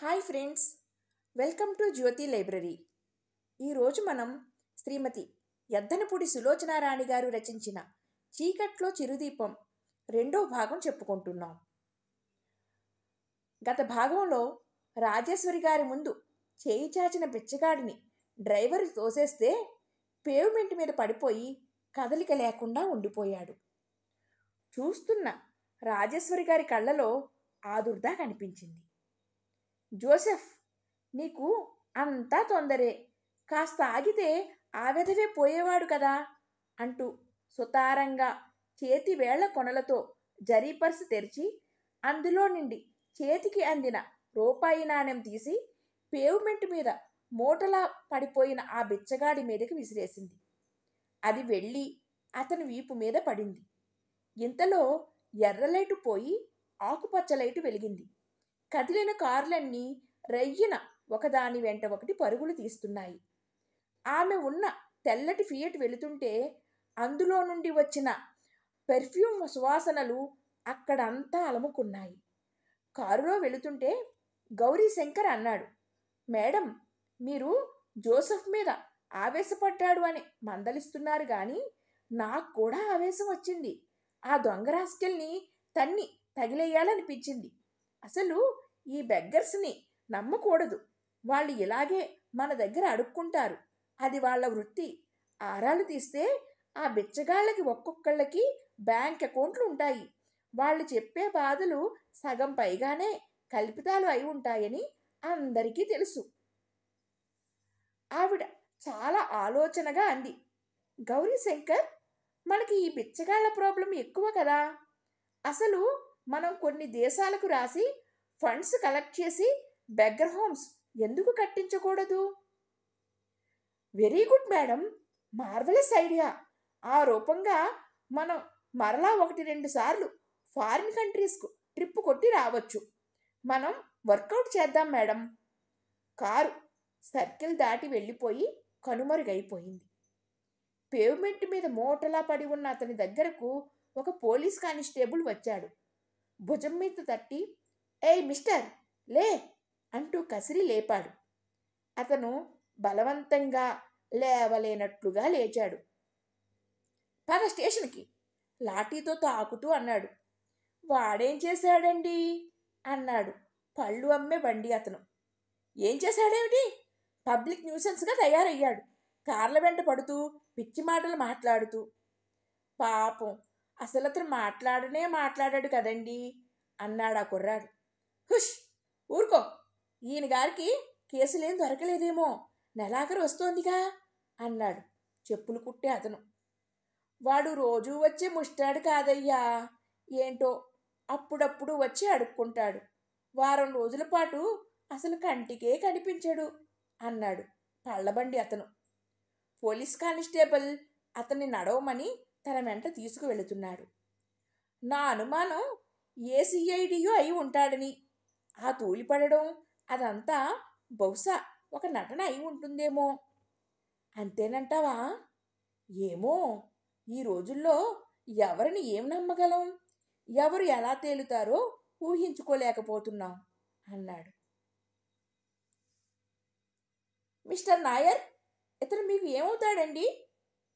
Hi friends welcome to Jyoti library. ఈరోజు మనం శ్రీమతి ఎద్దనపూడి సులోచనారాణి గారు రచించిన చీకట్లో చిరుదీపం రెండో భాగం చెప్పుకుంటున్నాం. గత భాగంలో రాజేశ్వరి గారి ముందు చేయి చాచిన బిచ్చగాడిని డ్రైవర్ తోసేస్తే పేవ్మెంట్ మీద పడిపోయి కదలిక లేకుండా ఉండిపోయాడు. చూస్తున్న రాజేశ్వరి గారి కళ్ళలో ఆదుర్దా కనిపించింది. జోసెఫ్ నీకు అంతా తొందరే. కాస్త ఆగితే ఆ విధవే పోయేవాడు కదా? అంటూ సుతారంగా చేతి వేళ్ళ కొనలతో జరీ పర్సు తెరిచి అందులో నుండి చేతికి అందిన రూపాయి నాణెం తీసి పేవ్మెంట్ మీద మూటలా పడిపోయిన ఆ బిచ్చగాడి మీదకి విసిరేసింది. అది వెళ్ళి అతని వీపు మీద పడింది. ఇంతలో ఎర్ర లైటు పోయి ఆకుపచ్చ లైటు వెలిగింది. కదిలిన కార్లన్నీ రయ్యిన ఒకదాని వెంట ఒకటి పరుగులు తీస్తున్నాయి. ఆమె ఉన్న తెల్లటి ఫియట్ వెళుతుంటే అందులో నుండి వచ్చిన పెర్ఫ్యూమ్ సువాసనలు అక్కడంతా అలముకున్నాయి. కారులో వెళుతుంటే గౌరీ శంకర్ అన్నాడు మేడం మీరు జోసఫ్ మీద ఆవేశపడ్డాడు అని మందలిస్తున్నారు కానీ నాకు కూడా ఆవేశం వచ్చింది. ఆ దొంగ రాస్కెల్ని తన్ని తగిలేయాలనిపించింది. అసలు ఈ బెగ్గర్స్ని నమ్మకూడదు. వాళ్ళు ఇలాగే మన దగ్గర అడుక్కుంటారు. అది వాళ్ళ వృత్తి. ఆరాలు తీస్తే ఆ బిచ్చగాళ్ళకి ఒక్కొక్కళ్ళకి బ్యాంక్ అకౌంట్లు ఉంటాయి. వాళ్ళు చెప్పే బాధలు సగం పైగానే కల్పితాలు అయి ఉంటాయని అందరికీ తెలుసు. ఆవిడ చాలా ఆలోచనగా అంది. గౌరీ శంకర్ మనకి ఈ బిచ్చగాళ్ళ ప్రాబ్లం ఎక్కువ కదా. అసలు మనం కొన్ని దేశాలకు రాసి ఫండ్స్ కలెక్ట్ చేసి బెగ్గర్ హోమ్స్ ఎందుకు కట్టించకూడదు? Very good madam. Marvellous idea. ఆ రూపంగా మనం మరలా ఒకటి రెండు సార్లు ఫారిన్ కంట్రీస్కు ట్రిప్ కొట్టి రావచ్చు. మనం వర్కౌట్ చేద్దాం మేడం. కారు సర్కిల్ దాటి వెళ్ళిపోయి కనుమరుగైపోయింది. పేవ్మెంట్ మీద మూటలా పడి ఉన్న అతని దగ్గరకు ఒక పోలీస్ కానిస్టేబుల్ వచ్చాడు. భుజం మీద తట్టి ఏయ్ మిస్టర్ లే అంటూ కసిరి లేపాడు. అతను బలవంతంగా లేవలేనట్లుగా లేచాడు. పద స్టేషన్కి లాఠీతో తాకుతూ అన్నాడు. వాడేం చేశాడండి? అన్నాడు. పళ్ళు అమ్మే బండి అతను. ఏం చేశాడేమిటి? పబ్లిక్ న్యూసెన్స్గా తయారయ్యాడు. కార్ల వెంట పడుతూ పిచ్చి మాటలు మాట్లాడుతూ. పాపం అసలు అతను మాట్లాడనే మాట్లాడాడు కదండి? అన్నాడు ఆ కుర్రాడు. హుష్ ఊరుకో. ఈయన గారికి కేసులేం దొరకలేదేమో. నెలాఖరు వస్తోందిగా అన్నాడు చెప్పులు కుట్టే అతను. వాడు రోజూ వచ్చే ముష్టాడు కాదయ్యా. ఏంటో అప్పుడప్పుడు వచ్చి అడుక్కుంటాడు. వారం రోజుల పాటు అసలు కంటికే కనిపించడు అన్నాడు పళ్ళబండి అతను. పోలీస్ కానిస్టేబుల్ అతన్ని నడవమని తన వెంట తీసుకువెళుతున్నాడు. నా అనుమానం ఏసీఐడియో అయి ఉంటాడని ఆ తూలిపడడం అదంతా బహుశా ఒక నటన అయి ఉంటుందేమో. అంతేనంటావా? ఏమో ఈ రోజుల్లో ఎవరిని ఏం నమ్మగలం? ఎవరు ఎలా తేలుతారో ఊహించుకోలేకపోతున్నాం అన్నాడు. మిస్టర్ నాయర్ ఇతను మీకు ఏమవుతాడండి?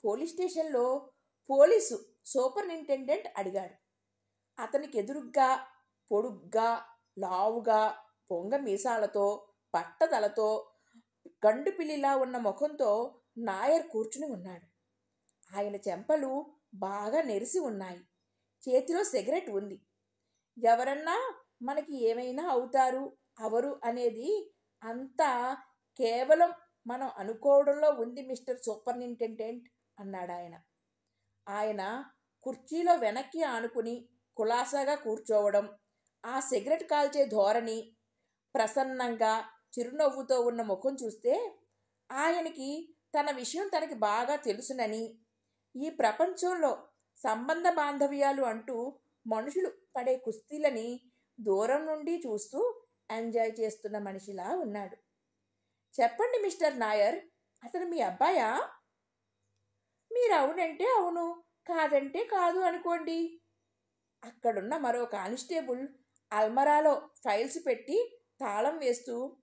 పోలీస్ స్టేషన్లో పోలీసు సూపరింటెండెంట్ అడిగాడు. అతనికి ఎదురుగ్గా పొడుగ్గా లావుగా పొంగ మీసాలతో పట్టదలతో గండుపిల్లిలా ఉన్న ముఖంతో నాయర్ కూర్చుని ఉన్నాడు. ఆయన చెంపలు బాగా నెరిసి ఉన్నాయి. చేతిలో సిగరెట్ ఉంది. ఎవరన్నా మనకి ఏమైనా అవుతారు అవరు అనేది అంతా కేవలం మనం అనుకోవడంలో ఉంది మిస్టర్ సూపరింటెండెంట్ అన్నాడు ఆయన ఆయన కుర్చీలో వెనక్కి ఆనుకుని కులాసాగా కూర్చోవడం ఆ సిగరెట్ కాల్చే ధోరణి ప్రసన్నంగా చిరునవ్వుతో ఉన్న ముఖం చూస్తే ఆయనకి తన విషయం తనకి బాగా తెలుసునని. ఈ ప్రపంచంలో సంబంధ బాంధవ్యాలు అంటూ మనుషులు పడే కుస్తీలని దూరం నుండి చూస్తూ ఎంజాయ్ చేస్తున్న మనిషిలా ఉన్నాడు. చెప్పండి మిస్టర్ నాయర్ అతను మీ అబ్బాయా? మీరు అవునంటే అవును కాదంటే కాదు అనుకోండి. అక్కడున్న మరో కానిస్టేబుల్ అల్మరాలో ఫైల్స్ పెట్టి తాళం వేస్తూ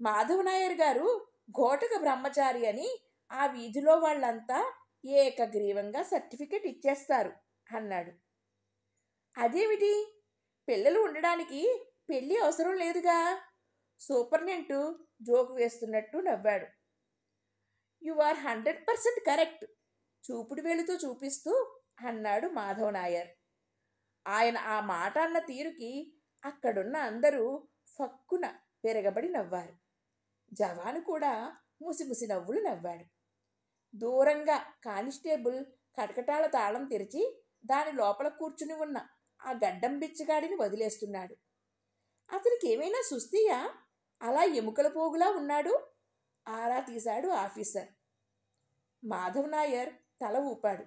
మాధవనాయర్ గారు ఘోటక బ్రహ్మచారి అని ఆ వీధిలో వాళ్ళంతా ఏకగ్రీవంగా సర్టిఫికెట్ ఇచ్చేస్తారు అన్నాడు. అదేమిటి? పిల్లలు ఉండడానికి పెళ్ళి అవసరం లేదుగా? సూపర్నెంట్ జోకు వేస్తున్నట్టు నవ్వాడు. You are hundred percent correct. చూపుడు వేలుతో చూపిస్తూ అన్నాడు మాధవ్ నాయర్. ఆయన ఆ మాట అన్న తీరుకి అక్కడున్న అందరూ ఫక్కున పెరగబడి నవ్వారు. జవాను కూడా ముసిముసి నవ్వులు నవ్వాడు. దూరంగా కానిస్టేబుల్ కటకటాల తాళం తెరిచి దాని లోపల కూర్చుని ఉన్న ఆ గడ్డం బిచ్చగాడిని వదిలేస్తున్నాడు. అతనికి ఏమైనా సుస్తీయా అలా ఎముకల పోగులా ఉన్నాడు? ఆరా తీశాడు ఆఫీసర్. మాధవ్ నాయర్ తల ఊపాడు.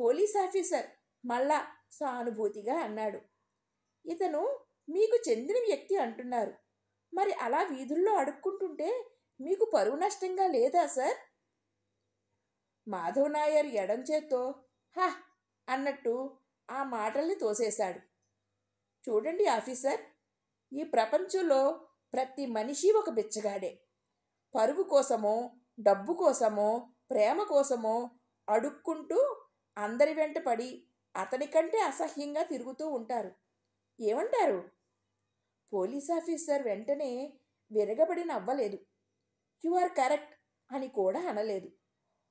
పోలీస్ ఆఫీసర్ మళ్ళా సానుభూతిగా అన్నాడు. ఇతను మీకు చెందిన వ్యక్తి అంటున్నారు. మరి అలా వీధుల్లో అడుక్కుంటుంటే మీకు పరువు నష్టంగా లేదా సార్? మాధవ్ నాయర్ ఎడం చేత్తో హా అన్నట్టు ఆ మాటల్ని తోసేశాడు. చూడండి ఆఫీసర్ ఈ ప్రపంచంలో ప్రతి మనిషి ఒక బిచ్చగాడే. పరువు కోసమో డబ్బు కోసమో ప్రేమ కోసమో అడుక్కుంటూ అందరి వెంట పడి అతని కంటే అసహ్యంగా తిరుగుతూ ఉంటారు. ఏమంటారు? పోలీస్ ఆఫీసర్ వెంటనే విరగబడి నవ్వలేదు యు ఆర్ కరెక్ట్ అని కూడా అనలేదు.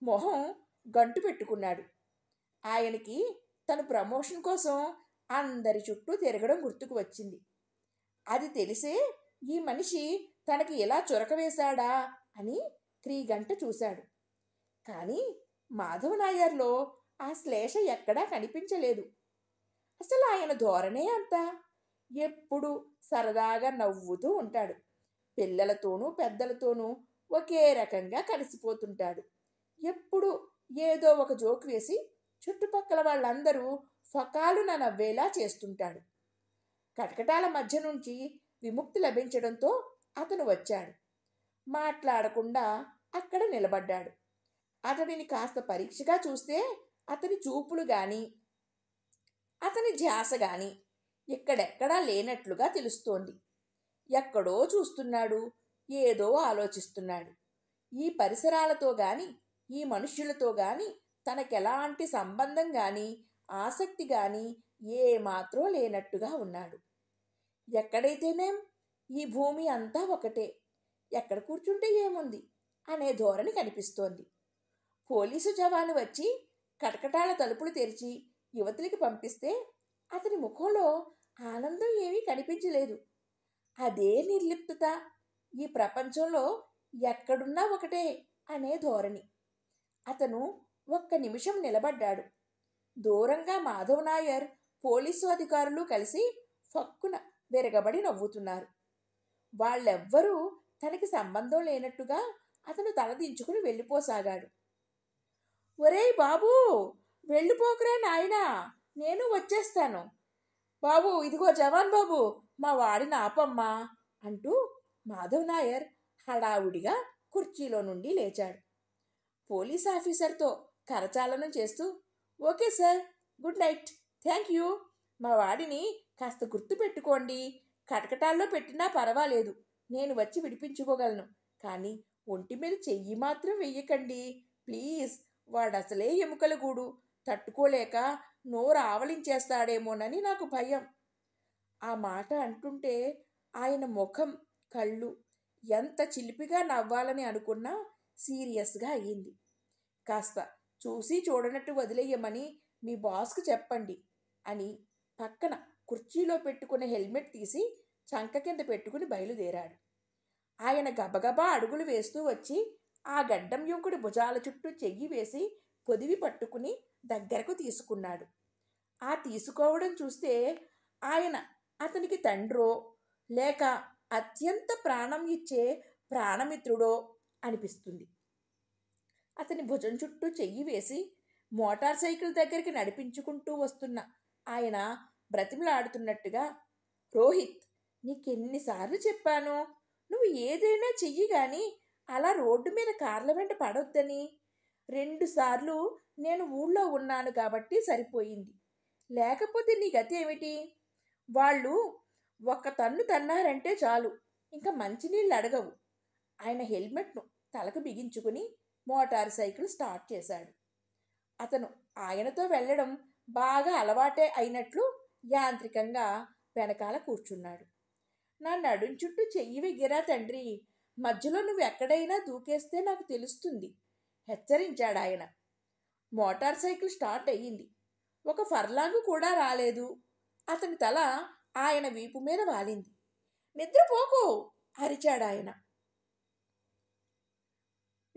మొహం గంటు పెట్టుకున్నాడు. ఆయనకి తను ప్రమోషన్ కోసం అందరి చుట్టూ తిరగడం గుర్తుకు వచ్చింది. అది తెలిసే ఈ మనిషి తనకి ఎలా చొరక వేశాడా అని త్రీ గంట చూశాడు. కానీ మాధవ నాయర్లో ఆ శ్లేష ఎక్కడా కనిపించలేదు. అసలు ఆయన ధోరణే అంత? ఎప్పుడు సరదాగా నవ్వుతూ ఉంటాడు. పిల్లలతోనూ పెద్దలతోనూ ఒకే రకంగా కలిసిపోతుంటాడు. ఎప్పుడు ఏదో ఒక జోక్ వేసి చుట్టుపక్కల వాళ్ళందరూ ఫకాలున నవ్వేలా చేస్తుంటాడు. కటకటాల మధ్య నుంచి విముక్తి లభించడంతో అతను వచ్చాడు. మాట్లాడకుండా అక్కడ నిలబడ్డాడు. అతడిని కాస్త పరీక్షగా చూస్తే అతని చూపులు కానీ అతని ధ్యాస కానీ ఇక్కడెక్కడా లేనట్లుగా తెలుస్తోంది. ఎక్కడో చూస్తున్నాడు ఏదో ఆలోచిస్తున్నాడు. ఈ పరిసరాలతో గాని ఈ మనుష్యులతో గాని తనకెలాంటి సంబంధం గాని ఆసక్తి గాని ఏమాత్రం లేనట్టుగా ఉన్నాడు. ఎక్కడైతేనేం ఈ భూమి అంతా ఒకటే. ఎక్కడ కూర్చుంటే ఏముంది? అనే ధోరణి కనిపిస్తోంది. పోలీసు జవాను వచ్చి కటకటాల తలుపులు తెరిచి యువతులకి పంపిస్తే అతని ముఖంలో ఆనందం ఏమీ కనిపించలేదు. అదే నిర్లిప్తత ఈ ప్రపంచంలో ఎక్కడున్నా ఒకటే అనే ధోరణి. అతను ఒక్క నిమిషం నిలబడ్డాడు. దూరంగా మాధవ్ నాయర్ పోలీసు అధికారులు కలిసి ఫక్కున విరగబడి నవ్వుతున్నారు. వాళ్ళెవ్వరూ తనకి సంబంధం లేనట్టుగా అతను తలదించుకుని వెళ్ళిపోసాగాడు. ఒరేయ్ బాబూ వెళ్ళిపోకురే నాయనా నేను వచ్చేస్తాను. బాబు ఇదిగో జవాన్ బాబు మా వాడిని ఆపమ్మా అంటూ మాధవ్ నాయర్ హడావుడిగా కుర్చీలో నుండి లేచాడు. పోలీస్ ఆఫీసర్తో కరచాలనం చేస్తూ okay sir good night thank you. మా వాడిని కాస్త గుర్తు పెట్టుకోండి. కటకటాల్లో పెట్టినా పర్వాలేదు నేను వచ్చి విడిపించుకోగలను. కానీ ఒంటి మీద చెయ్యి మాత్రం వెయ్యకండి. ప్లీజ్ వాడసలే ఎముకలు ఎముకల గూడు. తట్టుకోలేక నోరు ఆవలించేస్తాడేమోనని నాకు భయం. ఆ మాట అంటుంటే ఆయన ముఖం కళ్ళు ఎంత చిలిపిగా నవ్వాలని అనుకున్నా సీరియస్గా అయ్యింది. కాస్త చూసి చూడనట్టు వదిలేయమని మీ బాస్కు చెప్పండి అని పక్కన కుర్చీలో పెట్టుకున్న హెల్మెట్ తీసి చంక కింద పెట్టుకుని బయలుదేరాడు. ఆయన గబగబా అడుగులు వేస్తూ వచ్చి ఆ గడ్డం యువకుడి భుజాల చుట్టూ చెయ్యి వేసి పొదివి పట్టుకుని దగ్గరకు తీసుకున్నాడు. ఆ తీసుకోవడం చూస్తే ఆయన అతనికి తండ్రో లేక అత్యంత ప్రాణం ఇచ్చే ప్రాణమిత్రుడో అనిపిస్తుంది. అతని భుజం చుట్టూ చెయ్యి వేసి మోటార్ సైకిల్ దగ్గరికి నడిపించుకుంటూ వస్తున్న ఆయన బ్రతిమలాడుతున్నట్టుగా రోహిత్ నీకెన్నిసార్లు చెప్పాను నువ్వు ఏదైనా చెయ్యి కానీ అలా రోడ్డు మీద కార్ల వెంట పడొద్దని. రెండుసార్లు నేను ఊళ్ళో ఉన్నాను కాబట్టి సరిపోయింది. లేకపోతే నీ గతి ఏమిటి? వాళ్ళు ఒక్క తన్ను తన్నారంటే చాలు. ఇంకా మంచినీళ్ళు అడగవు. ఆయన హెల్మెట్ను తలకు బిగించుకుని మోటార్ సైకిల్ స్టార్ట్ చేశాడు. అతను ఆయనతో వెళ్ళడం బాగా అలవాటే అయినట్లు యాంత్రికంగా వెనకాల కూర్చున్నాడు. నా నడుం చుట్టూ చెయ్యి వెగిరా తండ్రి. మధ్యలో నువ్వు ఎక్కడైనా దూకేస్తే నాకు తెలుస్తుంది హెచ్చరించాడు ఆయన. మోటార్ సైకిల్ స్టార్ట్ అయ్యింది. ఒక ఫర్లాంగు కూడా రాలేదు. అతని తల ఆయన వీపు మీద వాలింది. నిద్రపోకు అరిచాడు ఆయన.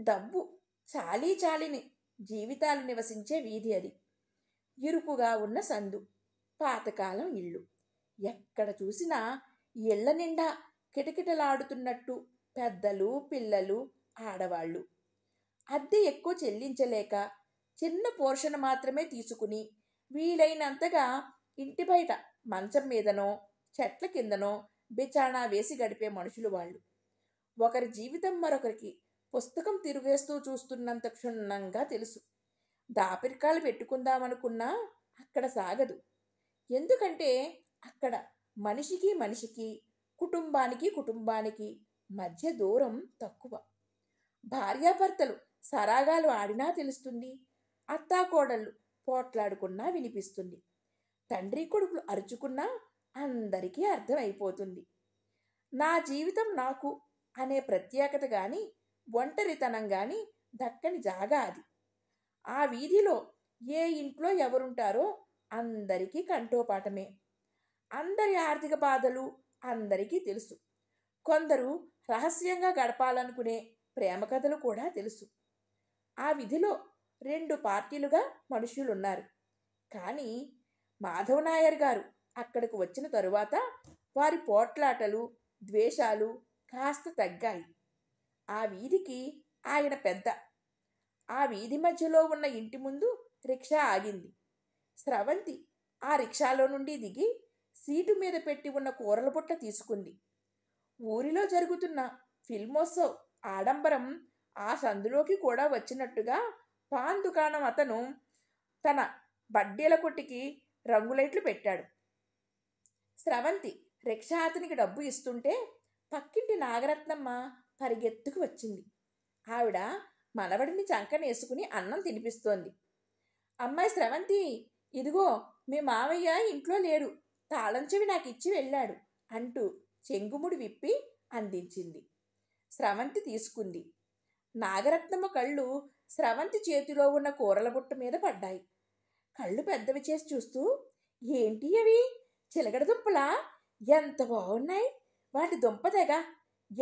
డబ్బు చాలీ చాలిని జీవితాలు నివసించే వీధి అది. ఇరుకుగా ఉన్న సందు పాతకాలం ఇల్లు. ఎక్కడ చూసినా ఇళ్ళ నిండా కిటకిటలాడుతున్నట్టు పెద్దలు పిల్లలు ఆడవాళ్ళు. అద్దె ఎక్కువ చెల్లించలేక చిన్న పోర్షన్ మాత్రమే తీసుకుని వీలైనంతగా ఇంటి బయట మంచం మీదనో చెట్ల కిందనో బిచాణా వేసి గడిపే మనుషులు వాళ్ళు. ఒకరి జీవితం మరొకరికి పుస్తకం తిరిగేస్తూ చూస్తున్నంత క్షుణ్ణంగా తెలుసు. దాపిరికాలు పెట్టుకుందామనుకున్నా అక్కడ సాగదు. ఎందుకంటే అక్కడ మనిషికి మనిషికి కుటుంబానికి కుటుంబానికి మధ్య దూరం తక్కువ. భార్యాభర్తలు సరాగాలు ఆడినా తెలుస్తుంది అత్తాకోడళ్ళు పోట్లాడుకున్నా వినిపిస్తుంది. తండ్రి కొడుకులు అరుచుకున్నా అందరికీ అర్థమైపోతుంది. నా జీవితం నాకు అనే ప్రత్యేకత కానీ ఒంటరితనం కానీ దక్కని జాగా అది. ఆ వీధిలో ఏ ఇంట్లో ఎవరుంటారో అందరికీ కంఠోపాఠమే. అందరి ఆర్థిక బాధలు అందరికీ తెలుసు. కొందరు రహస్యంగా గడపాలనుకునే ప్రేమ కథలు కూడా తెలుసు. ఆ విధిలో రెండు పార్టీలుగా మనుషులున్నారు కానీ మాధవ్ నాయర్ గారు అక్కడికి వచ్చిన తరువాత వారి పోట్లాటలు ద్వేషాలు కాస్త తగ్గాయి. ఆ వీధికి ఆయన పెద్ద. ఆ వీధి మధ్యలో ఉన్న ఇంటి ముందు రిక్షా ఆగింది. స్రవంతి ఆ రిక్షాలో నుండి దిగి సీటు మీద పెట్టి ఉన్న కూరల బుట్ట తీసుకుంది. ఊరిలో జరుగుతున్న ఫిల్మోత్సవ్ ఆడంబరం ఆ సందులోకి కూడా వచ్చినట్టుగా పాన్ దుకాణం అతను తన బడ్డీల కొట్టికి రంగులైట్లు పెట్టాడు. స్రవంతి రిక్షా అతనికి డబ్బు ఇస్తుంటే పక్కింటి నాగరత్నమ్మ పరిగెత్తుకు వచ్చింది. ఆవిడ మనవడిని చంకనేసుకుని అన్నం తినిపిస్తోంది. అమ్మాయి స్రవంతి ఇదిగో మీ మావయ్య ఇంట్లో లేడు తాళం చెవి నాకు ఇచ్చి వెళ్ళాడు అంటూ చెంగుముడి విప్పి అందించింది. స్రవంతి తీసుకుంది. నాగరత్నమ్మ కళ్ళు స్రవంతి చేతిలో ఉన్న కూరల బుట్ట మీద పడ్డాయి. కళ్ళు పెద్దవి చేసి చూస్తూ ఏంటి అవి? చిలగడ దుంపలా? ఎంత బాగున్నాయి? వాటి దుంప తెగ.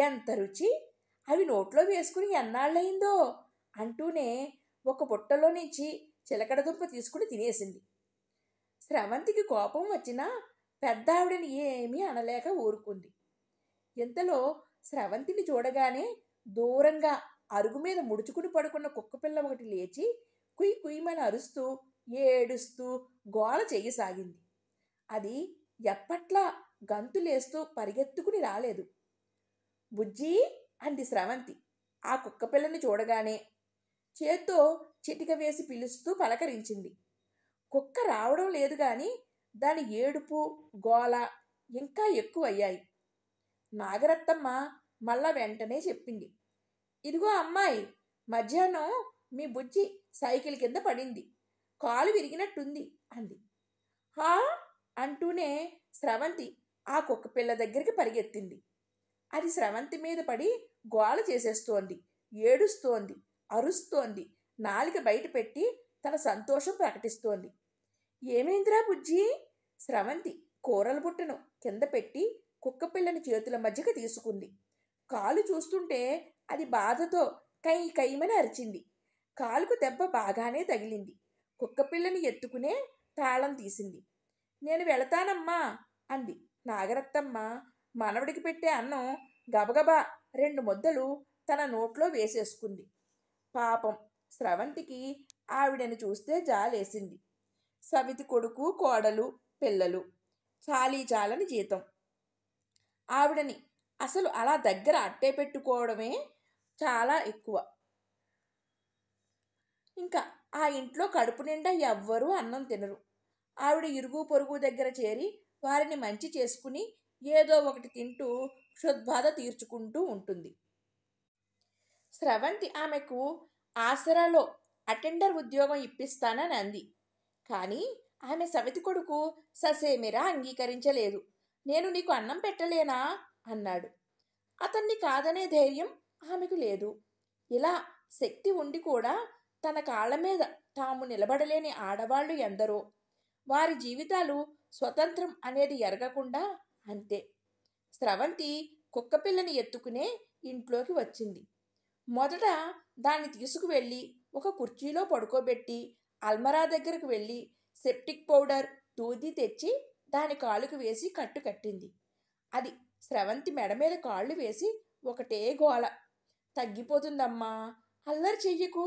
ఎంత రుచి. అవి నోట్లో వేసుకుని ఎన్నాళ్ళయిందో అంటూనే ఒక బుట్టలో నుంచి చిలకడ దుంప తీసుకుని తినేసింది. స్రవంతికి కోపం వచ్చినా పెద్ద ఆవిడని ఏమీ అనలేక ఊరుకుంది. ఇంతలో స్రవంతిని చూడగానే దూరంగా అరుగు మీద ముడుచుకుని పడుకున్న కుక్కపిల్ల ఒకటి లేచి కుయ్ కుయ్యమని అరుస్తూ ఏడుస్తూ గోల చెయ్యసాగింది అది ఎప్పట్లా గంతులేస్తూ పరిగెత్తుకుని రాలేదు. బుజ్జి! అంది స్రవంతి. ఆ కుక్కపిల్లని చూడగానే చేత్తో చిటిక వేసి పిలుస్తూ పలకరించింది. కుక్క రావడం లేదు కానీ దాని ఏడుపు గోల ఇంకా ఎక్కువయ్యాయి. నాగరత్నమ్మ మళ్ళా వెంటనే చెప్పింది. ఇదిగో అమ్మాయి మధ్యాహ్నం మీ బుజ్జి సైకిల్ కింద పడింది. కాలు విరిగినట్టుంది అంది. హా అంటూనే స్రవంతి ఆ కుక్క పిల్ల దగ్గరికి పరిగెత్తింది. అది స్రవంతి మీద పడి గోల చేసేస్తోంది ఏడుస్తోంది అరుస్తోంది నాలిక బయట పెట్టి తన సంతోషం ప్రకటిస్తోంది. ఏమైందిరా బుజ్జి? స్రవంతి కూరల బుట్టను కింద పెట్టి కుక్కపిల్లని చేతుల మధ్యకి తీసుకుంది. కాలు చూస్తుంటే అది బాధతో కై కైమని అరిచింది. కాలుకు దెబ్బ బాగానే తగిలింది. కుక్కపిల్లని ఎత్తుకునే తాళం తీసింది. నేను వెళతానమ్మా అంది. నాగరత్తమ్మ మనవడికి పెట్టే అన్నం గబగబా రెండు ముద్దలు తన నోట్లో వేసేసుకుంది. పాపం స్రవంతికి ఆవిడని చూస్తే జాలేసింది. సవితి కొడుకు కోడలు పిల్లలు. చాలీ చాలని జీతం. ఆవిడని అసలు అలా దగ్గర అట్టే పెట్టుకోవడమే చాలా ఎక్కువ. ఇంకా ఆ ఇంట్లో కడుపు నిండా ఎవ్వరూ అన్నం తినరు. ఆవిడ ఇరుగు పొరుగు దగ్గర చేరి వారిని మంచి చేసుకుని ఏదో ఒకటి తింటూ క్షుద్బాధ తీర్చుకుంటూ ఉంటుంది. స్రవంతి ఆమెకు ఆసరాలో అటెండర్ ఉద్యోగం ఇప్పిస్తానని అంది. కానీ ఆమె సవితి కొడుకు ససేమిరా అంగీకరించలేదు. నేను నీకు అన్నం పెట్టలేనా? అన్నాడు. అతన్ని కాదనే ధైర్యం ఆమెకు లేదు. ఇలా శక్తి ఉండి కూడా తన కాళ్ళ మీద తాము నిలబడలేని ఆడవాళ్ళు ఎందరో. వారి జీవితాలు స్వతంత్రం అనేది ఎరగకుండా అంతే. స్రవంతి కుక్కపిల్లని ఎత్తుకునే ఇంట్లోకి వచ్చింది. మొదట దాన్ని తీసుకువెళ్ళి ఒక కుర్చీలో పడుకోబెట్టి అల్మరా దగ్గరకు వెళ్ళి సెప్టిక్ పౌడర్ దూది తెచ్చి దాని కాళ్ళకు వేసి కట్టు కట్టింది. అది స్రవంతి మెడ మీద కాళ్ళు వేసి ఒకటే గోల. తగ్గిపోతుందమ్మా అల్లరి చెయ్యకు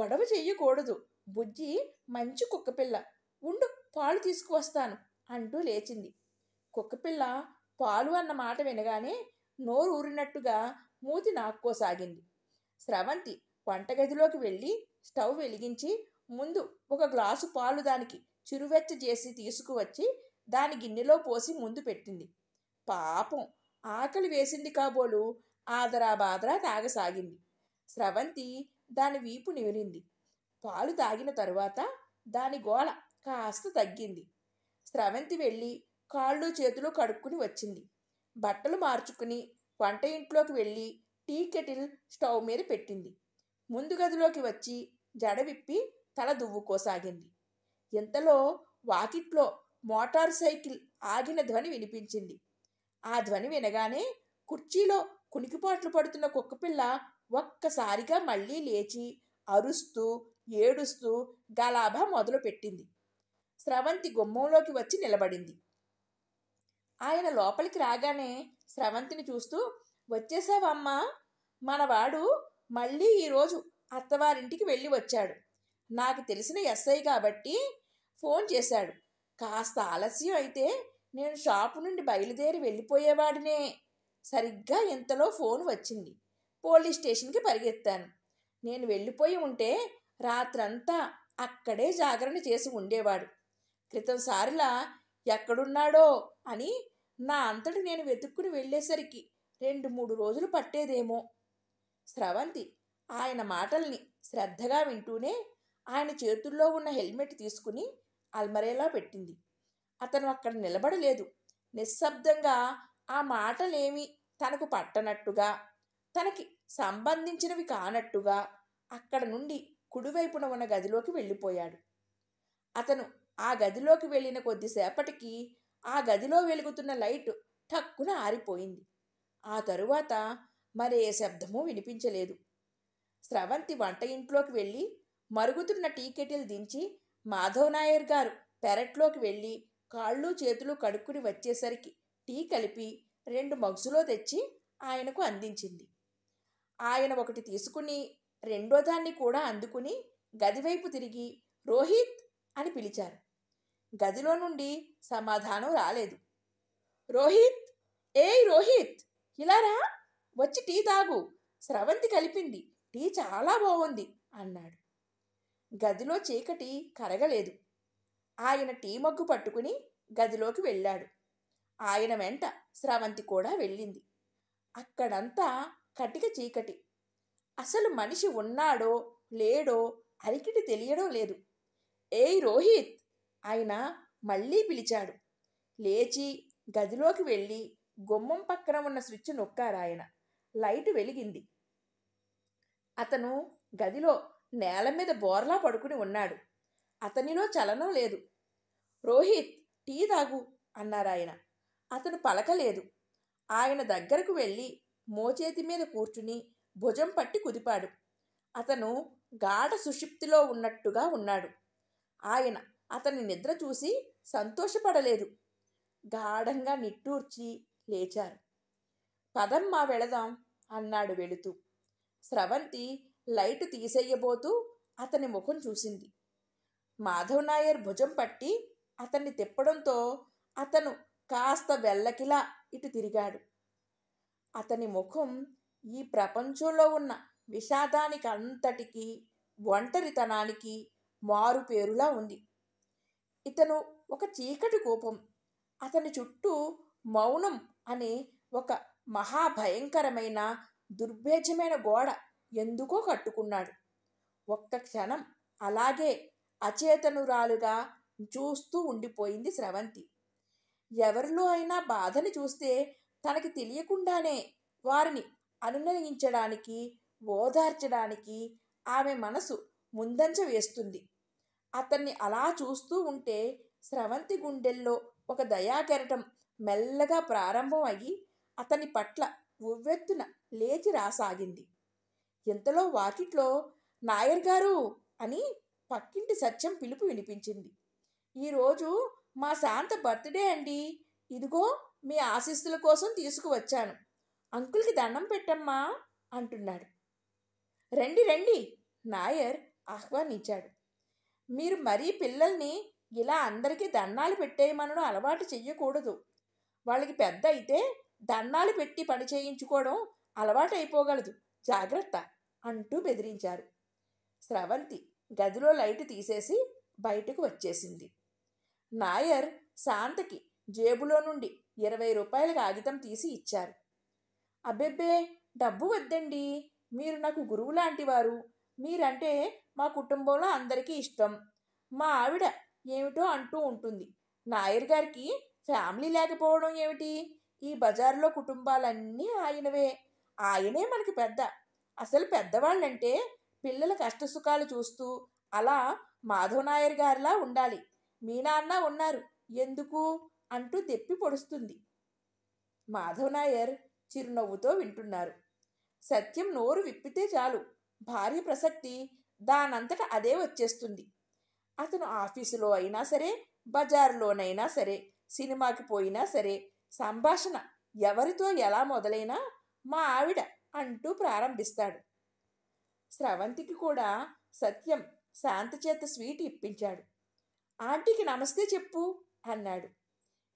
గొడవ చెయ్యకూడదు బుజ్జి మంచి కుక్కపిల్ల ఉండు పాలు తీసుకువస్తాను అంటూ లేచింది. కుక్కపిల్ల పాలు అన్న మాట వినగానే నోరు ఊరినట్టుగా మూతి నాక్కోసాగింది. స్రవంతి వంటగదిలోకి వెళ్ళి స్టవ్ వెలిగించి ముందు ఒక గ్లాసు పాలు దానికి చిరువెచ్చ చేసి తీసుకువచ్చి దాని గిన్నెలో పోసి ముందు పెట్టింది. పాపం ఆకలి వేసింది కాబోలు ఆదరా బాదరా తాగసాగింది. స్రవంతి దాని వీపు నిమిరింది పాలు తాగిన తరువాత దాని గోళ కాస్త తగ్గింది. స్రవంతి వెళ్ళి కాళ్ళు చేతులు కడుక్కుని వచ్చింది. బట్టలు మార్చుకుని వంట ఇంట్లోకి వెళ్ళి టీ కెటిల్ స్టవ్ మీద పెట్టింది. ముందు గదిలోకి వచ్చి జడ విప్పి తల దువ్వుకోసాగింది ఇంతలో వాకిట్లో మోటార్ సైకిల్ ఆగిన ధ్వని వినిపించింది. ఆ ధ్వని వినగానే కుర్చీలో కునికిపాట్లు పడుతున్న కుక్కపిల్ల ఒక్కసారిగా మళ్ళీ లేచి అరుస్తూ ఏడుస్తూ గలాభ మొదలుపెట్టింది. స్రవంతి గుమ్మంలోకి వచ్చి నిలబడింది. ఆయన లోపలికి రాగానే స్రవంతిని చూస్తూ వచ్చేసావమ్మా మనవాడు మళ్ళీ ఈరోజు అత్తవారింటికి వెళ్ళి వచ్చాడు. నాకు తెలిసిన ఎస్ఐ కాబట్టి ఫోన్ చేశాడు. కాస్త ఆలస్యం అయితే నేను షాపు నుండి బయలుదేరి వెళ్ళిపోయేవాడినే. సరిగ్గా ఇంతలో ఫోన్ వచ్చింది. పోలీస్ స్టేషన్కి పరిగెత్తాను. నేను వెళ్ళిపోయి ఉంటే రాత్రంతా అక్కడే జాగరణ చేసి ఉండేవాడు. క్రితం సారిలా ఎక్కడున్నాడో అని నా అంతటి నేను వెతుక్కుని వెళ్ళేసరికి రెండు మూడు రోజులు పట్టేదేమో. స్రవంతి ఆయన మాటల్ని శ్రద్ధగా వింటూనే ఆయన చేతుల్లో ఉన్న హెల్మెట్ తీసుకుని అల్మరేలా పెట్టింది. అతను అక్కడ నిలబడలేదు. నిశ్శబ్దంగా ఆ మాటలేమి తనకు పట్టనట్టుగా తనకి సంబంధించినవి కానట్టుగా అక్కడ నుండి కుడివైపున ఉన్న గదిలోకి వెళ్ళిపోయాడు. అతను ఆ గదిలోకి వెళ్ళిన కొద్దిసేపటికి ఆ గదిలో వెలుగుతున్న లైట్ టక్కున ఆరిపోయింది. ఆ తరువాత మరే శబ్దమూ వినిపించలేదు. స్రవంతి వంట ఇంట్లోకి వెళ్ళి మరుగుతున్న టీ కెటిల్ దించి మాధవ్ నాయర్ గారు పెరట్లోకి వెళ్ళి కాళ్ళు చేతులు కడుక్కుని వచ్చేసరికి టీ కలిపి రెండు మగ్సులో తెచ్చి ఆయనకు అందించింది. ఆయన ఒకటి తీసుకుని రెండో దాన్ని కూడా అందుకుని గదివైపు తిరిగి రోహిత్ అని పిలిచారు. గదిలో నుండి సమాధానం రాలేదు. రోహిత్ ఏయ్ రోహిత్ ఇలా రా వచ్చి టీ తాగు స్రవంతి కలిపింది టీ చాలా బాగుంది అన్నాడు. గదిలో చీకటి కరగలేదు. ఆయన టీ మగ్గు పట్టుకుని గదిలోకి వెళ్ళాడు. ఆయన వెంట స్రవంతి కూడా వెళ్ళింది. అక్కడంతా కటిక చీకటి. అసలు మనిషి ఉన్నాడో లేడో అరికిటి తెలియడం లేదు. ఏయ్ రోహిత్! ఆయన మళ్ళీ పిలిచాడు. లేచి గదిలోకి వెళ్ళి గుమ్మం పక్కన ఉన్న స్విచ్ నొక్కారాయన. లైట్ వెలిగింది. అతను గదిలో నేల మీద బోర్లా పడుకుని ఉన్నాడు. అతనిలో చలనం లేదు. రోహిత్ టీ తాగు అన్నారాయన అతను పలకలేదు. ఆయన దగ్గరకు వెళ్ళి మోచేతి మీద కూర్చుని భుజం పట్టి కుదిపాడు. అతను గాఢ సుషిప్తిలో ఉన్నట్టుగా ఉన్నాడు. ఆయన అతని నిద్ర చూసి సంతోషపడలేదు. గాఢంగా నిట్టూర్చి లేచారు. పదమ్మా వెళదాం అన్నాడు వెళుతూ. స్రవంతి లైటు తీసేయబోతూ అతని ముఖం చూసింది. మాధవ్ నాయర్ భుజం పట్టి అతన్ని తిప్పడంతో అతను కాస్త వెల్లకిలా ఇటు తిరిగాడు. అతని ముఖం ఈ ప్రపంచంలో ఉన్న విషాదానికి అంతటికీ ఒంటరితనానికి మారు పేరులా ఉంది. ఇతను ఒక చీకటి కోపం అతని చుట్టూ మౌనం అనే ఒక మహాభయంకరమైన దుర్భేజమైన గోడ ఎందుకో కట్టుకున్నాడు. ఒక్క క్షణం అలాగే అచేతనురాలుగా చూస్తూ ఉండిపోయింది స్రవంతి. ఎవరిలో అయినా బాధని చూస్తే తనకి తెలియకుండానే వారిని అనునయించడానికి ఓదార్చడానికి ఆమె మనసు ముందంజ వేస్తుంది. అతన్ని అలా చూస్తూ ఉంటే స్రవంతి గుండెల్లో ఒక దయాకెరటం మెల్లగా ప్రారంభం అయ్యి అతని పట్ల ఉవ్వెత్తున లేచి రాసాగింది. ఇంతలో వాకిట్లో నాయర్ గారు అని పక్కింటి సత్యం పిలుపు వినిపించింది. ఈరోజు మా శాంత బర్త్డే అండి. ఇదిగో మీ ఆశీస్సుల కోసం తీసుకువచ్చాను. అంకుల్కి దండం పెట్టమ్మా అంటున్నాడు. రండి రండి నాయర్ ఆహ్వానించాడు. మీరు మరీ పిల్లల్ని ఇలా అందరికీ దండాలు పెట్టేయమనడం అలవాటు చెయ్యకూడదు. వాళ్ళకి పెద్ద అయితే దండాలు పెట్టి పని చేయించుకోవడం అలవాటు అయిపోగలదు జాగ్రత్త. అంటూ బెదిరించారు. స్రవంతి గదిలో లైట్ తీసేసి బయటకు వచ్చేసింది. నాయర్ శాంతకి జేబులో నుండి ఇరవై రూపాయల కాగితం తీసి ఇచ్చారు. అబ్బెబ్బే డబ్బు వద్దండి. మీరు నాకు గురువు లాంటివారు. మీరంటే మా కుటుంబంలో అందరికీ ఇష్టం. మా ఆవిడ ఏమిటో అంటూ ఉంటుంది. నాయర్ గారికి ఫ్యామిలీ లేకపోవడం ఏమిటి? ఈ బజార్లో కుటుంబాలన్నీ ఆయనవే. ఆయనే మనకి పెద్ద. అసలు పెద్దవాళ్ళంటే పిల్లల కష్టసుఖాలు చూస్తూ అలా మాధవనాయర్ గారిలా ఉండాలి. మీ నాన్న ఉన్నారు. ఎందుకు? అంటూ దెప్పి పొడుస్తుంది. మాధవ నాయర్ చిరునవ్వుతో వింటున్నారు. సత్యం నోరు విప్పితే చాలు. భార్య ప్రసక్తి దానంతట అదే వచ్చేస్తుంది. అతను ఆఫీసులో అయినా సరే బజారులోనైనా సరే సినిమాకి పోయినా సరే సంభాషణ ఎవరితో ఎలా మొదలైనా మా ఆవిడ అంటూ ప్రారంభిస్తాడు. స్రవంతికి కూడా సత్యం శాంతి చేత స్వీట్ ఇప్పించాడు. ఆంటీకి నమస్తే చెప్పు అన్నాడు.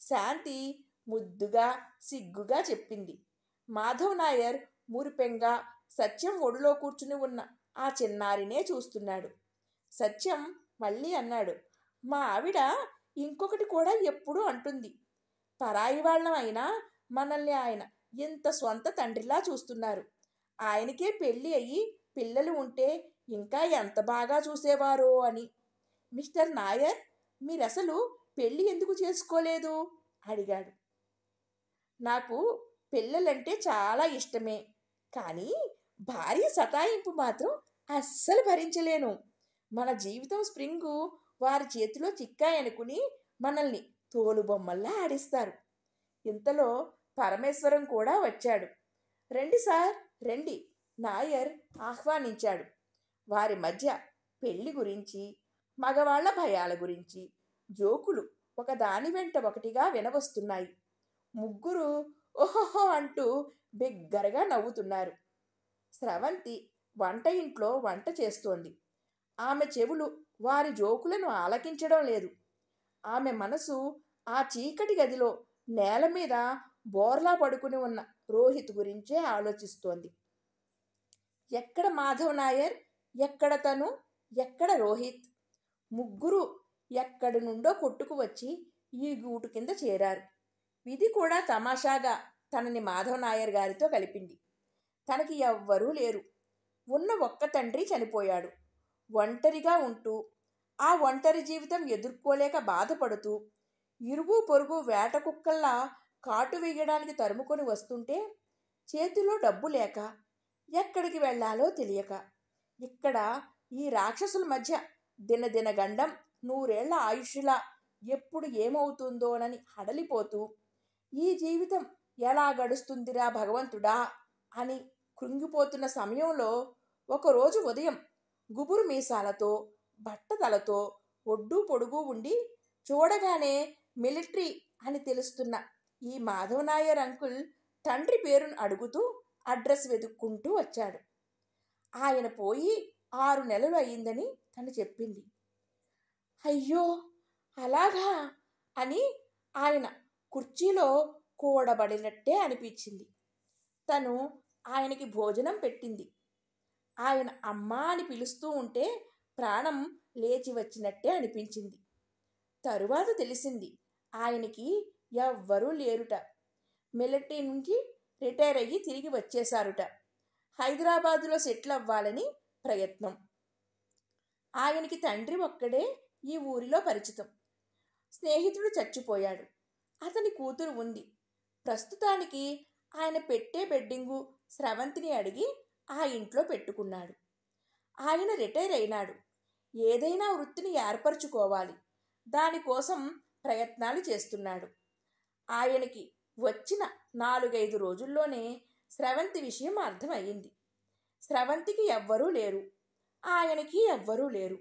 శాంతి ముద్దుగా సిగ్గుగా చెప్పింది. మాధవ్ నాయర్ మురిపెంగా సత్యం ఒడిలో కూర్చుని ఉన్న ఆ చిన్నారినే చూస్తున్నాడు. సత్యం మళ్ళీ అన్నాడు. మా ఆవిడ ఇంకొకటి కూడా ఎప్పుడూ అంటుంది. పరాయి వాళ్ళం అయినా మనల్ని ఆయన ఇంత సొంత తండ్రిలా చూస్తున్నారు. ఆయనకే పెళ్ళి అయ్యి పిల్లలు ఉంటే ఇంకా ఎంత బాగా చూసేవారో అని. మిస్టర్ నాయర్ మీరసలు పెళ్ళి ఎందుకు చేసుకోలేదు? అడిగాడు. నాకు పిల్లలంటే చాలా ఇష్టమే కానీ భార్య సతాయింపు మాత్రం అస్సలు భరించలేను. మన జీవితం స్ప్రింగు వారి చేతిలో చిక్కాయనుకుని మనల్ని తోలుబొమ్మల్లా ఆడిస్తారు. ఇంతలో పరమేశ్వరం కూడా వచ్చాడు. రండి సార్ రండి నాయర్ ఆహ్వానించాడు. వారి మధ్య పెళ్ళి గురించి మగవాళ్ళ భయాల గురించి జోకులు ఒక దాని వెంట ఒకటిగా వినవస్తున్నాయి. ముగ్గురు ఓహోహో అంటూ బిగ్గరగా నవ్వుతున్నారు. స్రవంతి వంట ఇంట్లో వంట చేస్తోంది. ఆమె చెవులు వారి జోకులను ఆలకించడం లేదు. ఆమె మనసు ఆ చీకటి గదిలో నేల మీద బోర్లా పడుకుని ఉన్న రోహిత్ గురించే ఆలోచిస్తోంది. ఎక్కడ మాధవ్ నాయర్ ఎక్కడ తను ఎక్కడ రోహిత్? ముగ్గురు ఎక్కడి నుండో కొట్టుకు వచ్చి ఈ గూటు కింద చేరారు. విధి కూడా తమాషాగా తనని మాధవ్ నాయర్ గారితో కలిపింది. తనకి ఎవ్వరూ లేరు. ఉన్న ఒక్క తండ్రి చనిపోయాడు. ఒంటరిగా ఉంటూ ఆ ఒంటరి జీవితం ఎదుర్కోలేక బాధపడుతూ ఇరుగు పొరుగు వేట కుక్కల్లా కాటు వేయడానికి తరుముకొని వస్తుంటే చేతిలో డబ్బు లేక ఎక్కడికి వెళ్ళాలో తెలియక. ఇక్కడ ఈ రాక్షసుల మధ్య దినదిన గండం నూరేళ్ళ ఆయుష్లా ఎప్పుడు ఏమవుతుందోనని హడలిపోతూ ఈ జీవితం ఎలా గడుస్తుందిరా భగవంతుడా అని కృంగిపోతున్న సమయంలో ఒకరోజు ఉదయం గుబురు మీసాలతో బట్టతలతో ఒడ్డు పొడుగు ఉండి చూడగానే మిలిటరీ అని తెలుస్తున్న ఈ మాధవ నాయర్ అంకుల్ తండ్రి పేరును అడుగుతూ అడ్రస్ వెతుక్కుంటూ వచ్చాడు. ఆయన పోయి ఆరు నెలలు అయ్యిందని తను చెప్పింది. అయ్యో అలాగా అని ఆయన కుర్చీలో కూడబడినట్టే అనిపించింది. తను ఆయనకి భోజనం పెట్టింది. ఆయన అమ్మ అని పిలుస్తూ ఉంటే ప్రాణం లేచి వచ్చినట్టే అనిపించింది. తరువాత తెలిసింది ఆయనకి ఎవ్వరూ లేరుట. మిలిటరీ నుంచి రిటైర్ అయ్యి తిరిగి వచ్చేశారుట. హైదరాబాదులో సెటిల్ అవ్వాలని ప్రయత్నం. ఆయనకి తండ్రి ఒక్కడే ఈ ఊరిలో పరిచితం. స్నేహితుడు చచ్చిపోయాడు. అతని కూతురు ఉంది. ప్రస్తుతానికి ఆయన పెట్టే బెడ్డింగు స్రవంతిని అడిగి ఆ ఇంట్లో పెట్టుకున్నాడు. ఆయన రిటైర్ అయినాడు. ఏదైనా వృత్తిని ఏర్పరచుకోవాలి. దానికోసం ప్రయత్నాలు చేస్తున్నాడు. ఆయనకి వచ్చిన నాలుగైదు రోజుల్లోనే స్రవంతి విషయం అర్థమయ్యింది. స్రవంతికి ఎవ్వరూ లేరు. ఆయనకి ఎవ్వరూ లేరు.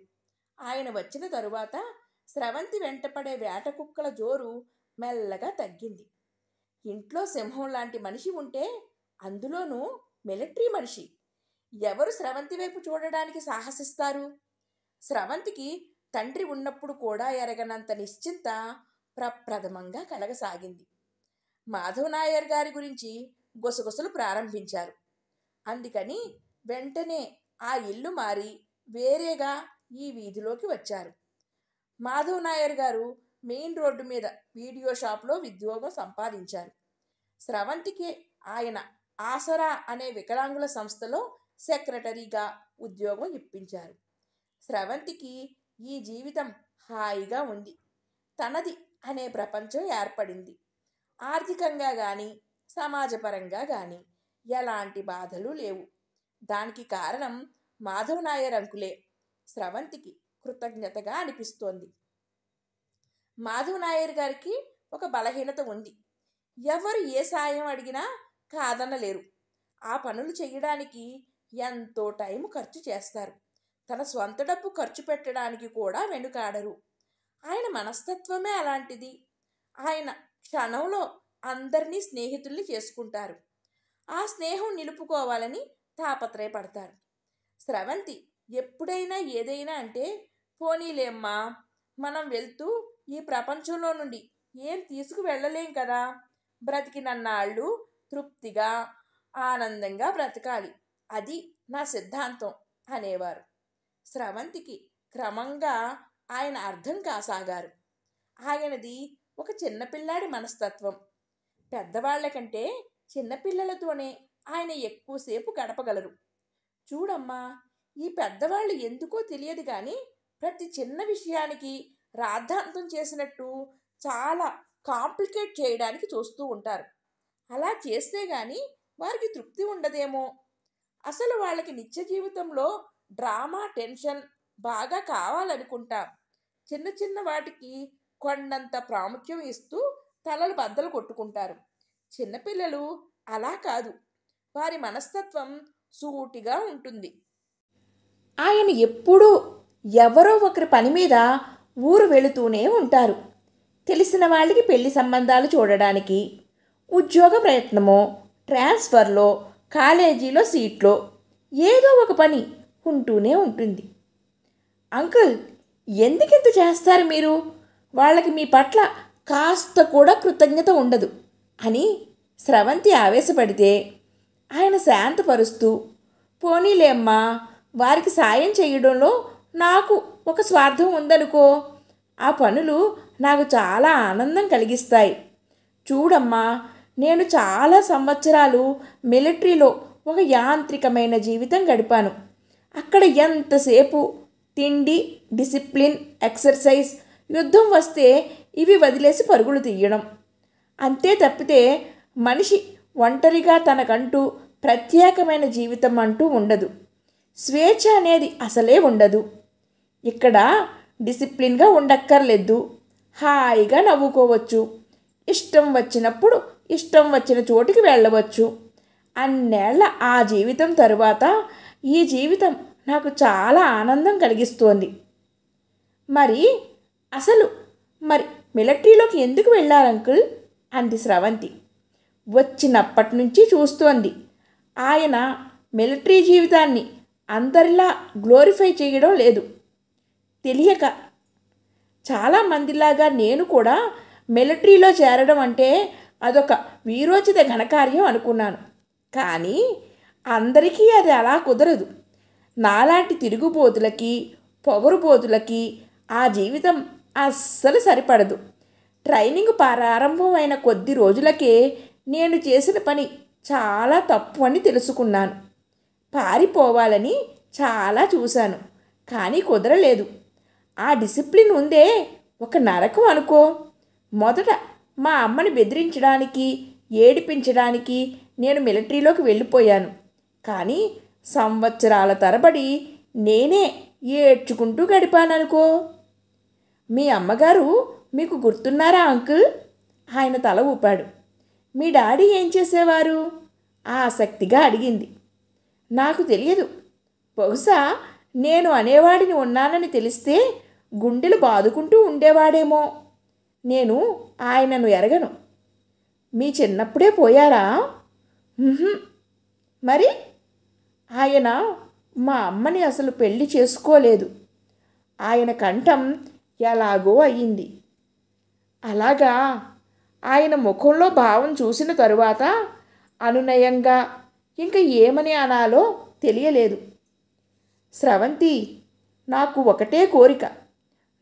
ఆయన వచ్చిన తరువాత స్రవంతి వెంటపడే వేట కుక్కల జోరు మెల్లగా తగ్గింది. ఇంట్లో సింహం లాంటి మనిషి ఉంటే అందులోనూ మిలిటరీ మనిషి. ఎవరు స్రవంతి వైపు చూడడానికి సాహసిస్తారు? స్రవంతికి తండ్రి ఉన్నప్పుడు కూడా ఎరగనంత నిశ్చింత ప్రప్రథమంగా కలగసాగింది. మాధవ్ నాయర్ గారి గురించి గుసగుసలు ప్రారంభించారు. అందుకని వెంటనే ఆ ఇల్లు మారి వేరేగా ఈ వీధిలోకి వచ్చారు. మాధవ్ నాయర్ గారు మెయిన్ రోడ్డు మీద వీడియో షాప్లో ఉద్యోగం సంపాదించారు. స్రవంతికే ఆయన ఆసరా అనే వికలాంగుల సంస్థలో సెక్రటరీగా ఉద్యోగం ఇప్పించారు. స్రవంతికి ఈ జీవితం హాయిగా ఉంది. తనది అనే ప్రపంచం ఏర్పడింది. ఆర్థికంగా కానీ సమాజపరంగా కానీ ఎలాంటి బాధలు లేవు. దానికి కారణం మాధవ్ నాయర్ అంకులే. స్రవంతికి కృతజ్ఞతగా అనిపిస్తోంది. మాధవ్ నాయర్ గారికి ఒక బలహీనత ఉంది. ఎవరు ఏ సాయం అడిగినా కాదనలేరు. ఆ పనులు చేయడానికి ఎంతో టైం ఖర్చు చేస్తారు. తన స్వంత డబ్బు ఖర్చు పెట్టడానికి కూడా వెనుకాడరు. ఆయన మనస్తత్వమే అలాంటిది. ఆయన క్షణంలో అందరినీ స్నేహితుల్ని చేసుకుంటారు. ఆ స్నేహం నిలుపుకోవాలని తాపత్రయపడతారు. స్రవంతి ఎప్పుడైనా ఏదైనా అంటే పోనీలేమ్మా మనం వెళ్తూ ఈ ప్రపంచంలో నుండి ఏం తీసుకు వెళ్ళలేం కదా. బ్రతికినన్నాళ్ళు తృప్తిగా ఆనందంగా బ్రతకాలి. అది నా సిద్ధాంతం అనేవారు. స్రవంతికి క్రమంగా ఆయన అర్థం కాసాగారు. ఆయనది ఒక చిన్నపిల్లాడి మనస్తత్వం. పెద్దవాళ్ళకంటే చిన్నపిల్లలతోనే ఆయన ఎక్కువసేపు గడపగలరు. చూడమ్మా ఈ పెద్దవాళ్ళు ఎందుకో తెలియదు కానీ ప్రతి చిన్న విషయానికి రాద్ధాంతం చేసినట్టు చాలా కాంప్లికేట్ చేయడానికి చూస్తూ ఉంటారు. అలా చేస్తే కానీ వారికి తృప్తి ఉండదేమో. అసలు వాళ్ళకి నిత్య జీవితంలో డ్రామా టెన్షన్ బాగా కావాలనుకుంటాం. చిన్న చిన్న వాటికి కొండంత ప్రాముఖ్యం ఇస్తూ తలలు బద్దలు కొట్టుకుంటారు. చిన్నపిల్లలు అలా కాదు. వారి మనస్తత్వం సూటిగా ఉంటుంది. ఆయన ఎప్పుడూ ఎవరో ఒకరి పని మీద ఊరు వెళుతూనే ఉంటారు. తెలిసిన వాళ్ళకి పెళ్ళి సంబంధాలు చూడడానికి ఉద్యోగ ప్రయత్నమో ట్రాన్స్ఫర్లో కాలేజీలో సీట్లో ఏదో ఒక పని ఉంటూనే ఉంటుంది. అంకుల్ ఎందుకింత చేస్తారు మీరు? వాళ్ళకి మీ పట్ల కాస్త కూడా కృతజ్ఞత ఉండదు అని స్రవంతి ఆవేశపడితే ఆయన శాంతపరుస్తూ పోనీలేమ్మా వారికి సాయం చేయడంలో నాకు ఒక స్వార్థం ఉందనుకో ఆ పనులు నాకు చాలా ఆనందం కలిగిస్తాయి. చూడమ్మా నేను చాలా సంవత్సరాలు మిలిటరీలో ఒక యాంత్రికమైన జీవితం గడిపాను. అక్కడ ఎంతసేపు తిండి డిసిప్లిన్ ఎక్సర్సైజ్ యుద్ధం వస్తే ఇవి వదిలేసి పరుగులు తీయడం. అంతే తప్పితే మనిషి ఒంటరిగా తనకంటూ ప్రత్యేకమైన జీవితం అంటూ ఉండదు. స్వేచ్ఛ అనేది అసలే ఉండదు. ఇక్కడ డిసిప్లిన్గా ఉండక్కర్లేదు. హాయిగా నవ్వుకోవచ్చు. ఇష్టం వచ్చినప్పుడు ఇష్టం వచ్చిన చోటికి వెళ్ళవచ్చు. అన్నేళ్ళ ఆ జీవితం తరువాత ఈ జీవితం నాకు చాలా ఆనందం కలిగిస్తోంది. మరి అసలు మరి మిలిటరీలోకి ఎందుకు వెళ్ళారు అంకుల్? అంది స్రవంతి. వచ్చినప్పటి నుంచి చూస్తోంది. ఆయన మిలిటరీ జీవితాన్ని అందరిలా గ్లోరిఫై చేయడం లేదు. తెలియక చాలామందిలాగా నేను కూడా మిలిటరీలో చేరడం అంటే అదొక వీరోచిత ఘనకార్యం అనుకున్నాను. కానీ అందరికీ అది అలా కుదరదు. నాలాంటి తిరుగుబోతులకి పొగరుబోతులకి ఆ జీవితం అస్సలు సరిపడదు. ట్రైనింగ్ ప్రారంభమైన కొద్ది రోజులకే నేను చేసిన పని చాలా తప్పు అని తెలుసుకున్నాను. పారిపోవాలని చాలా చూశాను కానీ కుదరలేదు. ఆ డిసిప్లిన్ ఉందే ఒక నరకం అనుకో. మొదట మా అమ్మని బెదిరించడానికి ఏడిపించడానికి నేను మిలిటరీలోకి వెళ్ళిపోయాను. కానీ సంవత్సరాల తరబడి నేనే ఏడ్చుకుంటూ గడిపాననుకో. మీ అమ్మగారు మీకు గుర్తున్నారా అంకుల్? ఆయన తల ఊపాడు. మీ డాడీ ఏం చేసేవారు? ఆసక్తిగా అడిగింది. నాకు తెలియదు. బహుశా నేను అనేవాడిని ఉన్నానని తెలిస్తే గుండెలు బాదుకుంటూ ఉండేవాడేమో. నేను ఆయనను ఎరగను. మీ చిన్నప్పుడే పోయారా? మరి ఆయన మా అమ్మని అసలు పెళ్ళి చేసుకోలేదు. ఆయన కంఠం ఎలాగో అయ్యింది. అలాగా ఆయన ముఖంలో భావం చూసిన తరువాత అనునయంగా ఇంకా ఏమని అనాలో తెలియలేదు. స్రవంతి నాకు ఒకటే కోరిక.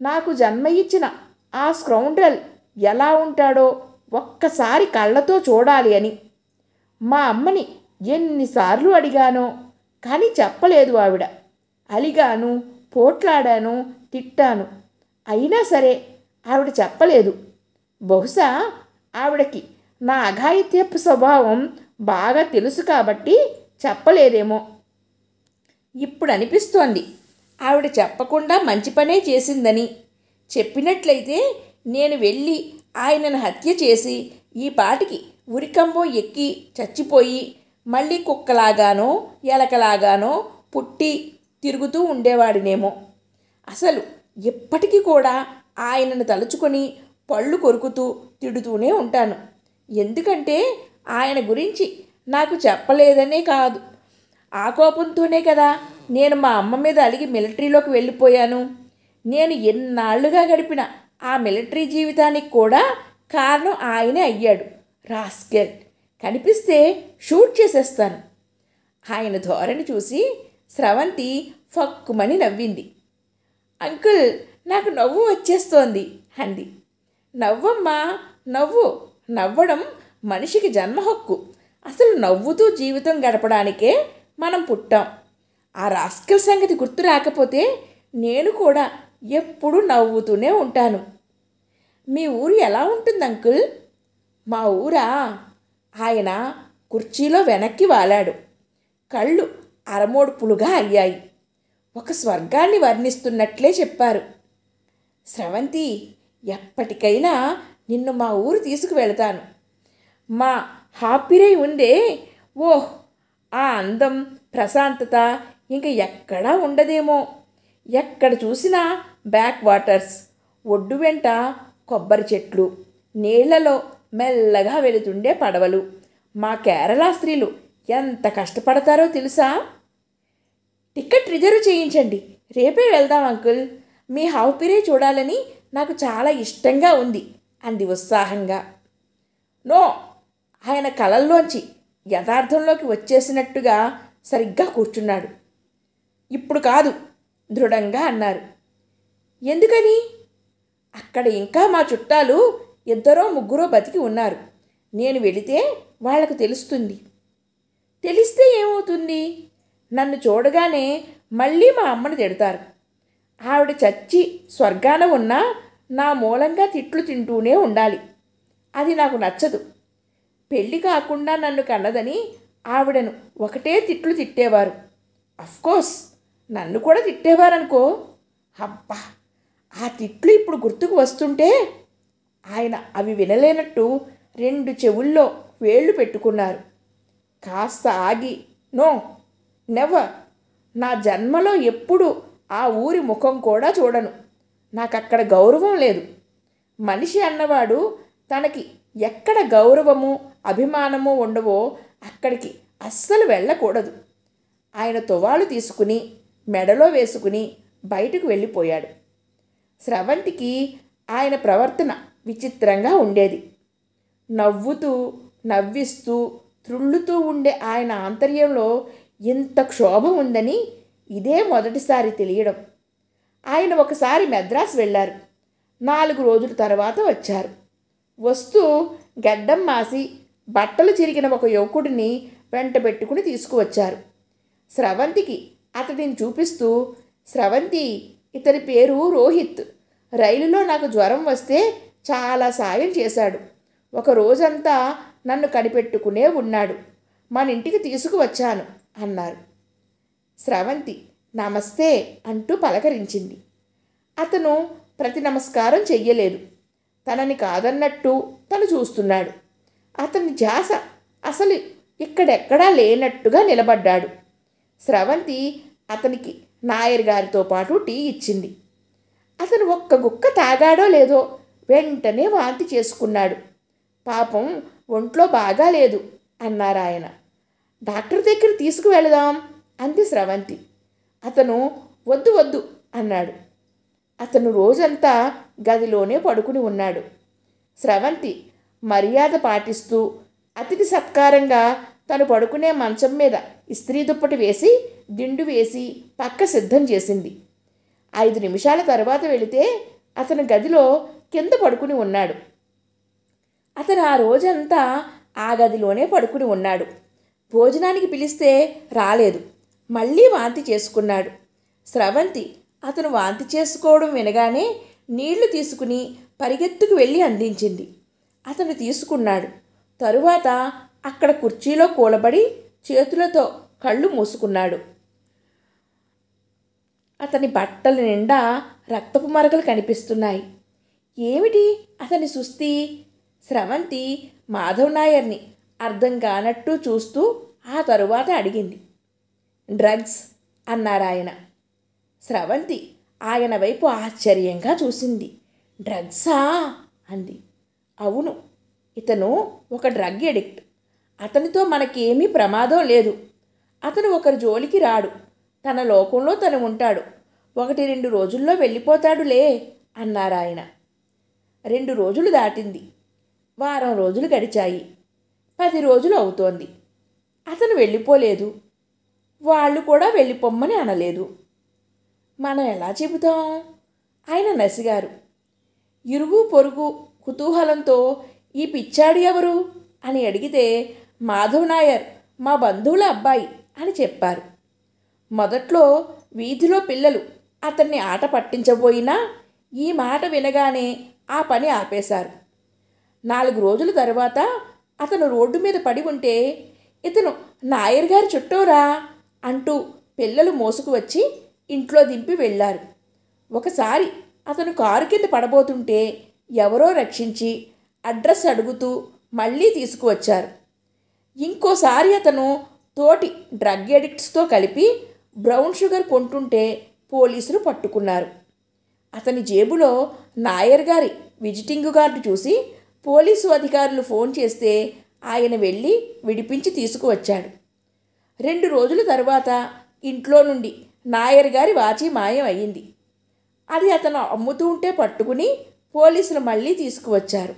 నాకు జన్మ ఇచ్చిన ఆ స్క్రౌండ్రల్ ఎలా ఉంటాడో ఒక్కసారి కళ్ళతో చూడాలి అని. మా అమ్మని ఎన్నిసార్లు అడిగానో కానీ చెప్పలేదు ఆవిడ. అలిగాను పోట్లాడాను తిట్టాను. అయినా సరే ఆవిడ చెప్పలేదు. బహుశా ఆవిడకి నా అఘాయిత్యపు స్వభావం బాగా తెలుసు కాబట్టి చెప్పలేదేమో. ఇప్పుడు అనిపిస్తోంది. ఆవిడ చెప్పకుండా మంచి పనే చేసిందని. చెప్పినట్లయితే నేను వెళ్ళి ఆయనను హత్య చేసి ఈ పాటికి ఉరికంబో ఎక్కి చచ్చిపోయి మళ్ళీ కుక్కలాగానో ఎలకలాగానో పుట్టి తిరుగుతూ ఉండేవాడినేమో. అసలు ఎప్పటికీ కూడా ఆయనను తలుచుకొని పళ్ళు కొరుకుతూ తిడుతూనే ఉంటాను. ఎందుకంటే ఆయన గురించి నాకు చెప్పలేదనే కాదు. ఆ కోపంతోనే కదా నేను మా అమ్మ మీద అలిగి మిలిటరీలోకి వెళ్ళిపోయాను. నేను ఎన్నాళ్ళుగా గడిపిన ఆ మిలిటరీ జీవితానికి కూడా కారణం ఆయనే అయ్యాడు. రాస్కెల్. కనిపిస్తే షూట్ చేసేస్తాను. ఆయన ధోరణి చూసి స్రవంతి ఫక్కుమని నవ్వింది. అంకుల్ నాకు నవ్వు వచ్చేస్తోంది అంది. నవ్వమ్మా నవ్వు. నవ్వడం మనిషికి జన్మ హక్కు. అసలు నవ్వుతూ జీవితం గడపడానికే మనం పుట్టాం. ఆ రాస్కల్ సంగతి గుర్తు రాకపోతే నేను కూడా ఎప్పుడూ నవ్వుతూనే ఉంటాను. మీ ఊరు ఎలా ఉంటుంది అంకుల్ మా ఊరా? ఆయన కుర్చీలో వెనక్కి వాలాడు. కళ్ళు అరమోడుపులుగా అయ్యాయి. ఒక స్వర్గాన్ని వర్ణిస్తున్నట్లే చెప్పారు. స్రవంతి ఎప్పటికైనా నిన్ను మా ఊరు తీసుకువెళతాను. మా హాపిరై ఉందే ఓహ్ ఆ అందం ప్రశాంతత ఇంక ఎక్కడా ఉండదేమో. ఎక్కడ చూసినా బ్యాక్ వాటర్స్ ఒడ్డు వెంట కొబ్బరి చెట్లు నీళ్ళలో మెల్లగా వెళుతుండే పడవలు. మా కేరళ స్త్రీలు ఎంత కష్టపడతారో తెలుసా? టికెట్ రిజర్వ్ చేయించండి. రేపే వెళ్దాం అంకుల్. మీ హౌపిరే చూడాలని నాకు చాలా ఇష్టంగా ఉంది అంది ఉత్సాహంగా. నో ఆయన కలల్లోంచి యథార్థంలోకి వచ్చేసినట్టుగా సరిగ్గా కూర్చున్నాడు. ఇప్పుడు కాదు దృఢంగా అన్నారు. ఎందుకని? అక్కడ ఇంకా మా చుట్టాలు ఇద్దరో ముగ్గురో బతికి ఉన్నారు. నేను వెళితే వాళ్ళకు తెలుస్తుంది. తెలిస్తే ఏమవుతుంది? నన్ను చూడగానే మళ్ళీ మా అమ్మని తిడతారు. ఆవిడ చచ్చి స్వర్గాన ఉన్నా నా మూలంగా తిట్లు తింటూనే ఉండాలి. అది నాకు నచ్చదు. పెళ్ళి కాకుండా నన్ను కన్నదని ఆవిడను ఒకటే తిట్లు తిట్టేవారు. అఫ్కోర్స్ నన్ను కూడా తిట్టేవారనుకో. అబ్బా ఆ తిట్లు ఇప్పుడు గుర్తుకు వస్తుంటే ఆయన అవి వినలేనట్టు రెండు చెవుల్లో వేళ్ళు పెట్టుకున్నారు. కాస్త ఆగి నో నెవర్. నా జన్మలో ఎప్పుడు ఆ ఊరి ముఖం కూడా చూడను. నాకు అక్కడ గౌరవం లేదు మనిషి అన్నవాడు తనకి ఎక్కడ గౌరవము అభిమానము ఉండవో అక్కడికి అస్సలు వెళ్ళకూడదు. ఆయన తువాలు తీసుకుని మెడలో వేసుకుని బయటకు వెళ్ళిపోయాడు. స్రవంతికి ఆయన ప్రవర్తన విచిత్రంగా ఉండేది. నవ్వుతూ నవ్విస్తూ త్రుళ్ళుతూ ఉండే ఆయన ఆంతర్యంలో ఇంత క్షోభ ఉందని ఇదే మొదటిసారి తెలియడం. ఆయన ఒకసారి మెద్రాస్ వెళ్ళారు. నాలుగు రోజుల తర్వాత వచ్చారు. వస్తూ గడ్డం మాసి బట్టలు చిరిగిన ఒక యువకుడిని వెంట పెట్టుకుని తీసుకువచ్చారు. స్రవంతికి అతడిని చూపిస్తూ స్రవంతి ఇతని పేరు రోహిత్. రైలులో నాకు జ్వరం వస్తే చాలా సాయం చేశాడు. ఒక రోజంతా నన్ను కనిపెట్టుకునే ఉన్నాడు. మన ఇంటికి తీసుకువచ్చాను అన్నారు. స్రవంతి నమస్తే అంటూ పలకరించింది. అతను ప్రతి నమస్కారం చెయ్యలేదు. తనని కాదన్నట్టు తను చూస్తున్నాడు. అతని ధ్యాస అసలు ఇక్కడెక్కడా లేనట్టుగా నిలబడ్డాడు. స్రవంతి అతనికి నాయర్ గారితో పాటు టీ ఇచ్చింది. అతను ఒక్క గుక్క తాగాడో లేదో వెంటనే వాంతి చేసుకున్నాడు. పాపం ఒంట్లో బాగా లేదు అన్నారు ఆయన. డాక్టర్ దగ్గర తీసుకువెళదాం అంది స్రవంతి. అతను వద్దు వద్దు అన్నాడు. అతను రోజంతా గదిలోనే పడుకుని ఉన్నాడు. స్రవంతి మర్యాద పాటిస్తూ అతిథి సత్కారంగా తను పడుకునే మంచం మీద ఇస్త్రీ దుప్పటి వేసి దిండు వేసి పక్క సిద్ధం చేసింది. ఐదు నిమిషాల తర్వాత వెళితే అతను గదిలో కింద పడుకుని ఉన్నాడు. అతను ఆ రోజంతా ఆ గదిలోనే పడుకుని ఉన్నాడు. భోజనానికి పిలిస్తే రాలేదు. మళ్ళీ వాంతి చేసుకున్నాడు. స్రవంతి అతను వాంతి చేసుకోవడం వినగానే నీళ్ళు తీసుకుని పరిగెత్తుకు వెళ్ళి అందించింది. అతను తీసుకున్నాడు. తరువాత అక్కడ కుర్చీలో కూలబడి చేతులతో కళ్ళు మూసుకున్నాడు. అతని బట్టల నిండా రక్తపు మరకలు కనిపిస్తున్నాయి. ఏమిటి? అతని సుస్థి స్రవంతి మాధవ్ నాయర్ని అర్థం కానట్టు చూస్తూ ఆ తరువాత అడిగింది. డ్రగ్స్ అన్నారాయన స్రవంతి ఆయన వైపు ఆశ్చర్యంగా చూసింది. డ్రగ్సా? అంది. అవును ఇతను ఒక డ్రగ్ ఎడిక్ట్. అతనితో మనకేమీ ప్రమాదం లేదు. అతను ఒకరి జోలికి రాడు. తన లోకంలో తను ఉంటాడు. ఒకటి రెండు రోజుల్లో వెళ్ళిపోతాడులే అన్నారాయన రెండు రోజులు దాటింది. వారం రోజులు గడిచాయి. పది రోజులు అవుతోంది. అతను వెళ్ళిపోలేదు. వాళ్ళు కూడా వెళ్ళిపోమ్మని అనలేదు. మనం ఎలా చెబుతాం? ఆయన నసిగారు. ఇరుగు పొరుగు కుతూహలంతో ఈ పిచ్చాడు ఎవరు? అని అడిగితే మాధవ్ నాయర్ మా బంధువుల అబ్బాయి అని చెప్పారు. మొదట్లో వీధిలో పిల్లలు అతన్ని ఆట పట్టించబోయినా ఈ మాట వినగానే ఆ పని ఆపేశారు. నాలుగు రోజుల తర్వాత అతను రోడ్డు మీద పడి ఉంటే ఇతను నాయర్ గారి చుట్టూరా? అంటూ పిల్లలు మోసుకు వచ్చి ఇంట్లో దింపి వెళ్ళారు. ఒకసారి అతను కారు కింద పడబోతుంటే ఎవరో రక్షించి అడ్రస్ అడుగుతూ మళ్ళీ తీసుకువచ్చారు ఇంకోసారి అతను తోటి డ్రగ్ ఎడిక్ట్స్తో కలిపి బ్రౌన్ షుగర్ కొంటుంటే పోలీసులు పట్టుకున్నారు. అతని జేబులో నాయర్ గారి విజిటింగ్ కార్డు చూసి పోలీసు అధికారులు ఫోన్ చేస్తే ఆయన వెళ్ళి విడిపించి తీసుకువచ్చాడు. రెండు రోజుల తర్వాత ఇంట్లో నుండి నాయర్ గారి వాచి మాయం అయ్యింది. అది అతను అమ్ముతూ ఉంటే పట్టుకుని పోలీసులు మళ్ళీ తీసుకువచ్చారు.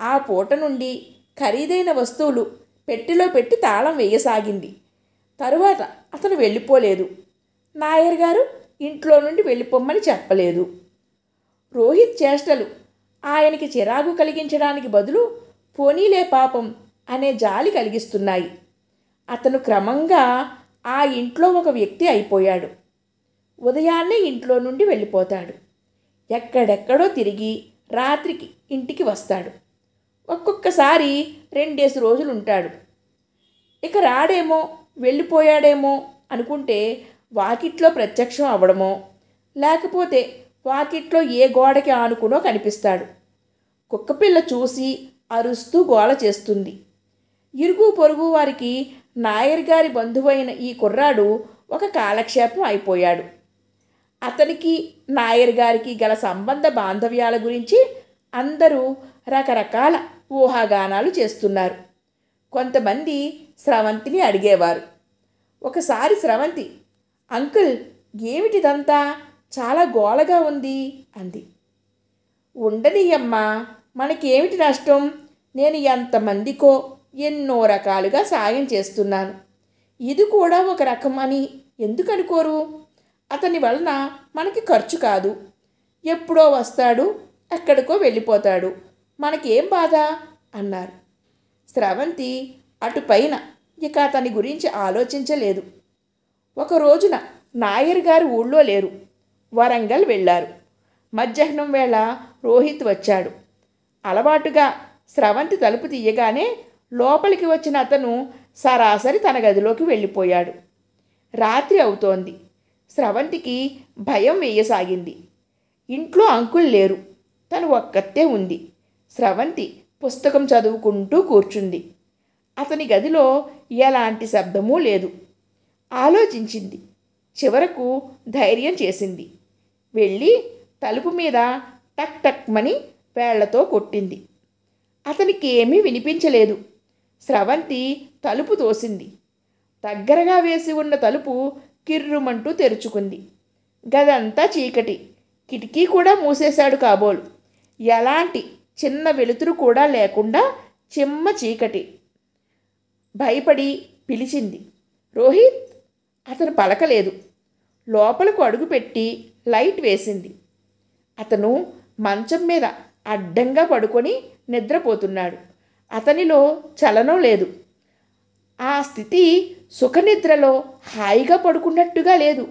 ఆ పూట నుండి ఖరీదైన వస్తువులు పెట్టెలో పెట్టి తాళం వేయసాగింది. తరువాత అతను వెళ్ళిపోలేదు. నాయర్ గారు ఇంట్లో నుండి వెళ్ళిపోమ్మని చెప్పలేదు. రోహిత్ చేష్టలు ఆయనకి చిరాకు కలిగించడానికి బదులు పోనీలే పాపం అనే జాలి కలిగిస్తున్నాయి. అతను క్రమంగా ఆ ఇంట్లో ఒక వ్యక్తి అయిపోయాడు. ఉదయాన్నే ఇంట్లో నుండి వెళ్ళిపోతాడు. ఎక్కడెక్కడో తిరిగి రాత్రికి ఇంటికి వస్తాడు. ఒక్కొక్కసారి రెండేసి రోజులు ఉంటాడు ఇక రాడేమో వెళ్ళిపోయాడేమో అనుకుంటే వాకిట్లో ప్రత్యక్షం అవ్వడమో లేకపోతే వాకిట్లో ఏ గోడకి ఆనుకునో కనిపిస్తాడు. కుక్కపిల్ల చూసి అరుస్తూ గోల చేస్తుంది. ఇరుగు పొరుగు వారికి నాయర్ గారి బంధువైన ఈ కుర్రాడు ఒక కాలక్షేపం అయిపోయాడు. అతనికి నాయర్ గారికి గల సంబంధ బాంధవ్యాల గురించి అందరూ రకరకాల ఊహాగానాలు చేస్తున్నారు. కొంతమంది స్రవంతిని అడిగేవారు. ఒకసారి స్రవంతి అంకుల్ ఏమిటిదంతా? చాలా గోలగా ఉంది అంది. ఉండనియమ్మా మనకేమిటి నష్టం? నేను ఎంతమందికో ఎన్నో రకాలుగా సాయం చేస్తున్నాను. ఇది కూడా ఒక రకం అని ఎందుకు అనుకోరు అతని వలన మనకి ఖర్చు కాదు. ఎప్పుడో వస్తాడు ఎక్కడికో వెళ్ళిపోతాడు. మనకేం బాధ? అన్నారు. స్రవంతి అటుపైన ఇక అతని గురించి ఆలోచించలేదు. ఒక రోజున నాయర్ గారు ఊళ్ళో లేరు. వరంగల్ వెళ్ళారు. మధ్యాహ్నం వేళ రోహిత్ వచ్చాడు. అలవాటుగా స్రవంతి తలుపు తీయగానే లోపలికి వచ్చిన అతను సరాసరి తన గదిలోకి వెళ్ళిపోయాడు. రాత్రి అవుతోంది. స్రవంతికి భయం వేయసాగింది. ఇంట్లో అంకుల్ లేరు. తను ఒక్కతే ఉంది. స్రవంతి పుస్తకం చదువుకుంటూ కూర్చుంది. అతని గదిలో ఎలాంటి శబ్దమూ లేదు. ఆలోచించింది. చివరకు ధైర్యం చేసింది. వెళ్ళి తలుపు మీద టక్ టక్ మని వేళ్ళతో కొట్టింది. అతనికి ఏమీ వినిపించలేదు. స్రవంతి తలుపు తోసింది. దగ్గరగా వేసి ఉన్న తలుపు కిర్రుమంటూ తెరుచుకుంది. గదంతా చీకటి. కిటికీ కూడా మూసేశాడు కాబోలు. ఎలాంటి చిన్న వెలుతురు కూడా లేకుండా చిమ్మ చీకటి. భయపడి పిలిచింది. రోహిత్ అతను పలకలేదు. లోపలకు అడుగుపెట్టి లైట్ వేసింది. అతను మంచం మీద అడ్డంగా పడుకొని నిద్రపోతున్నాడు. అతనిలో చలనం లేదు. ఆ స్థితి సుఖనిద్రలో హాయిగా పడుకున్నట్టుగా లేదు.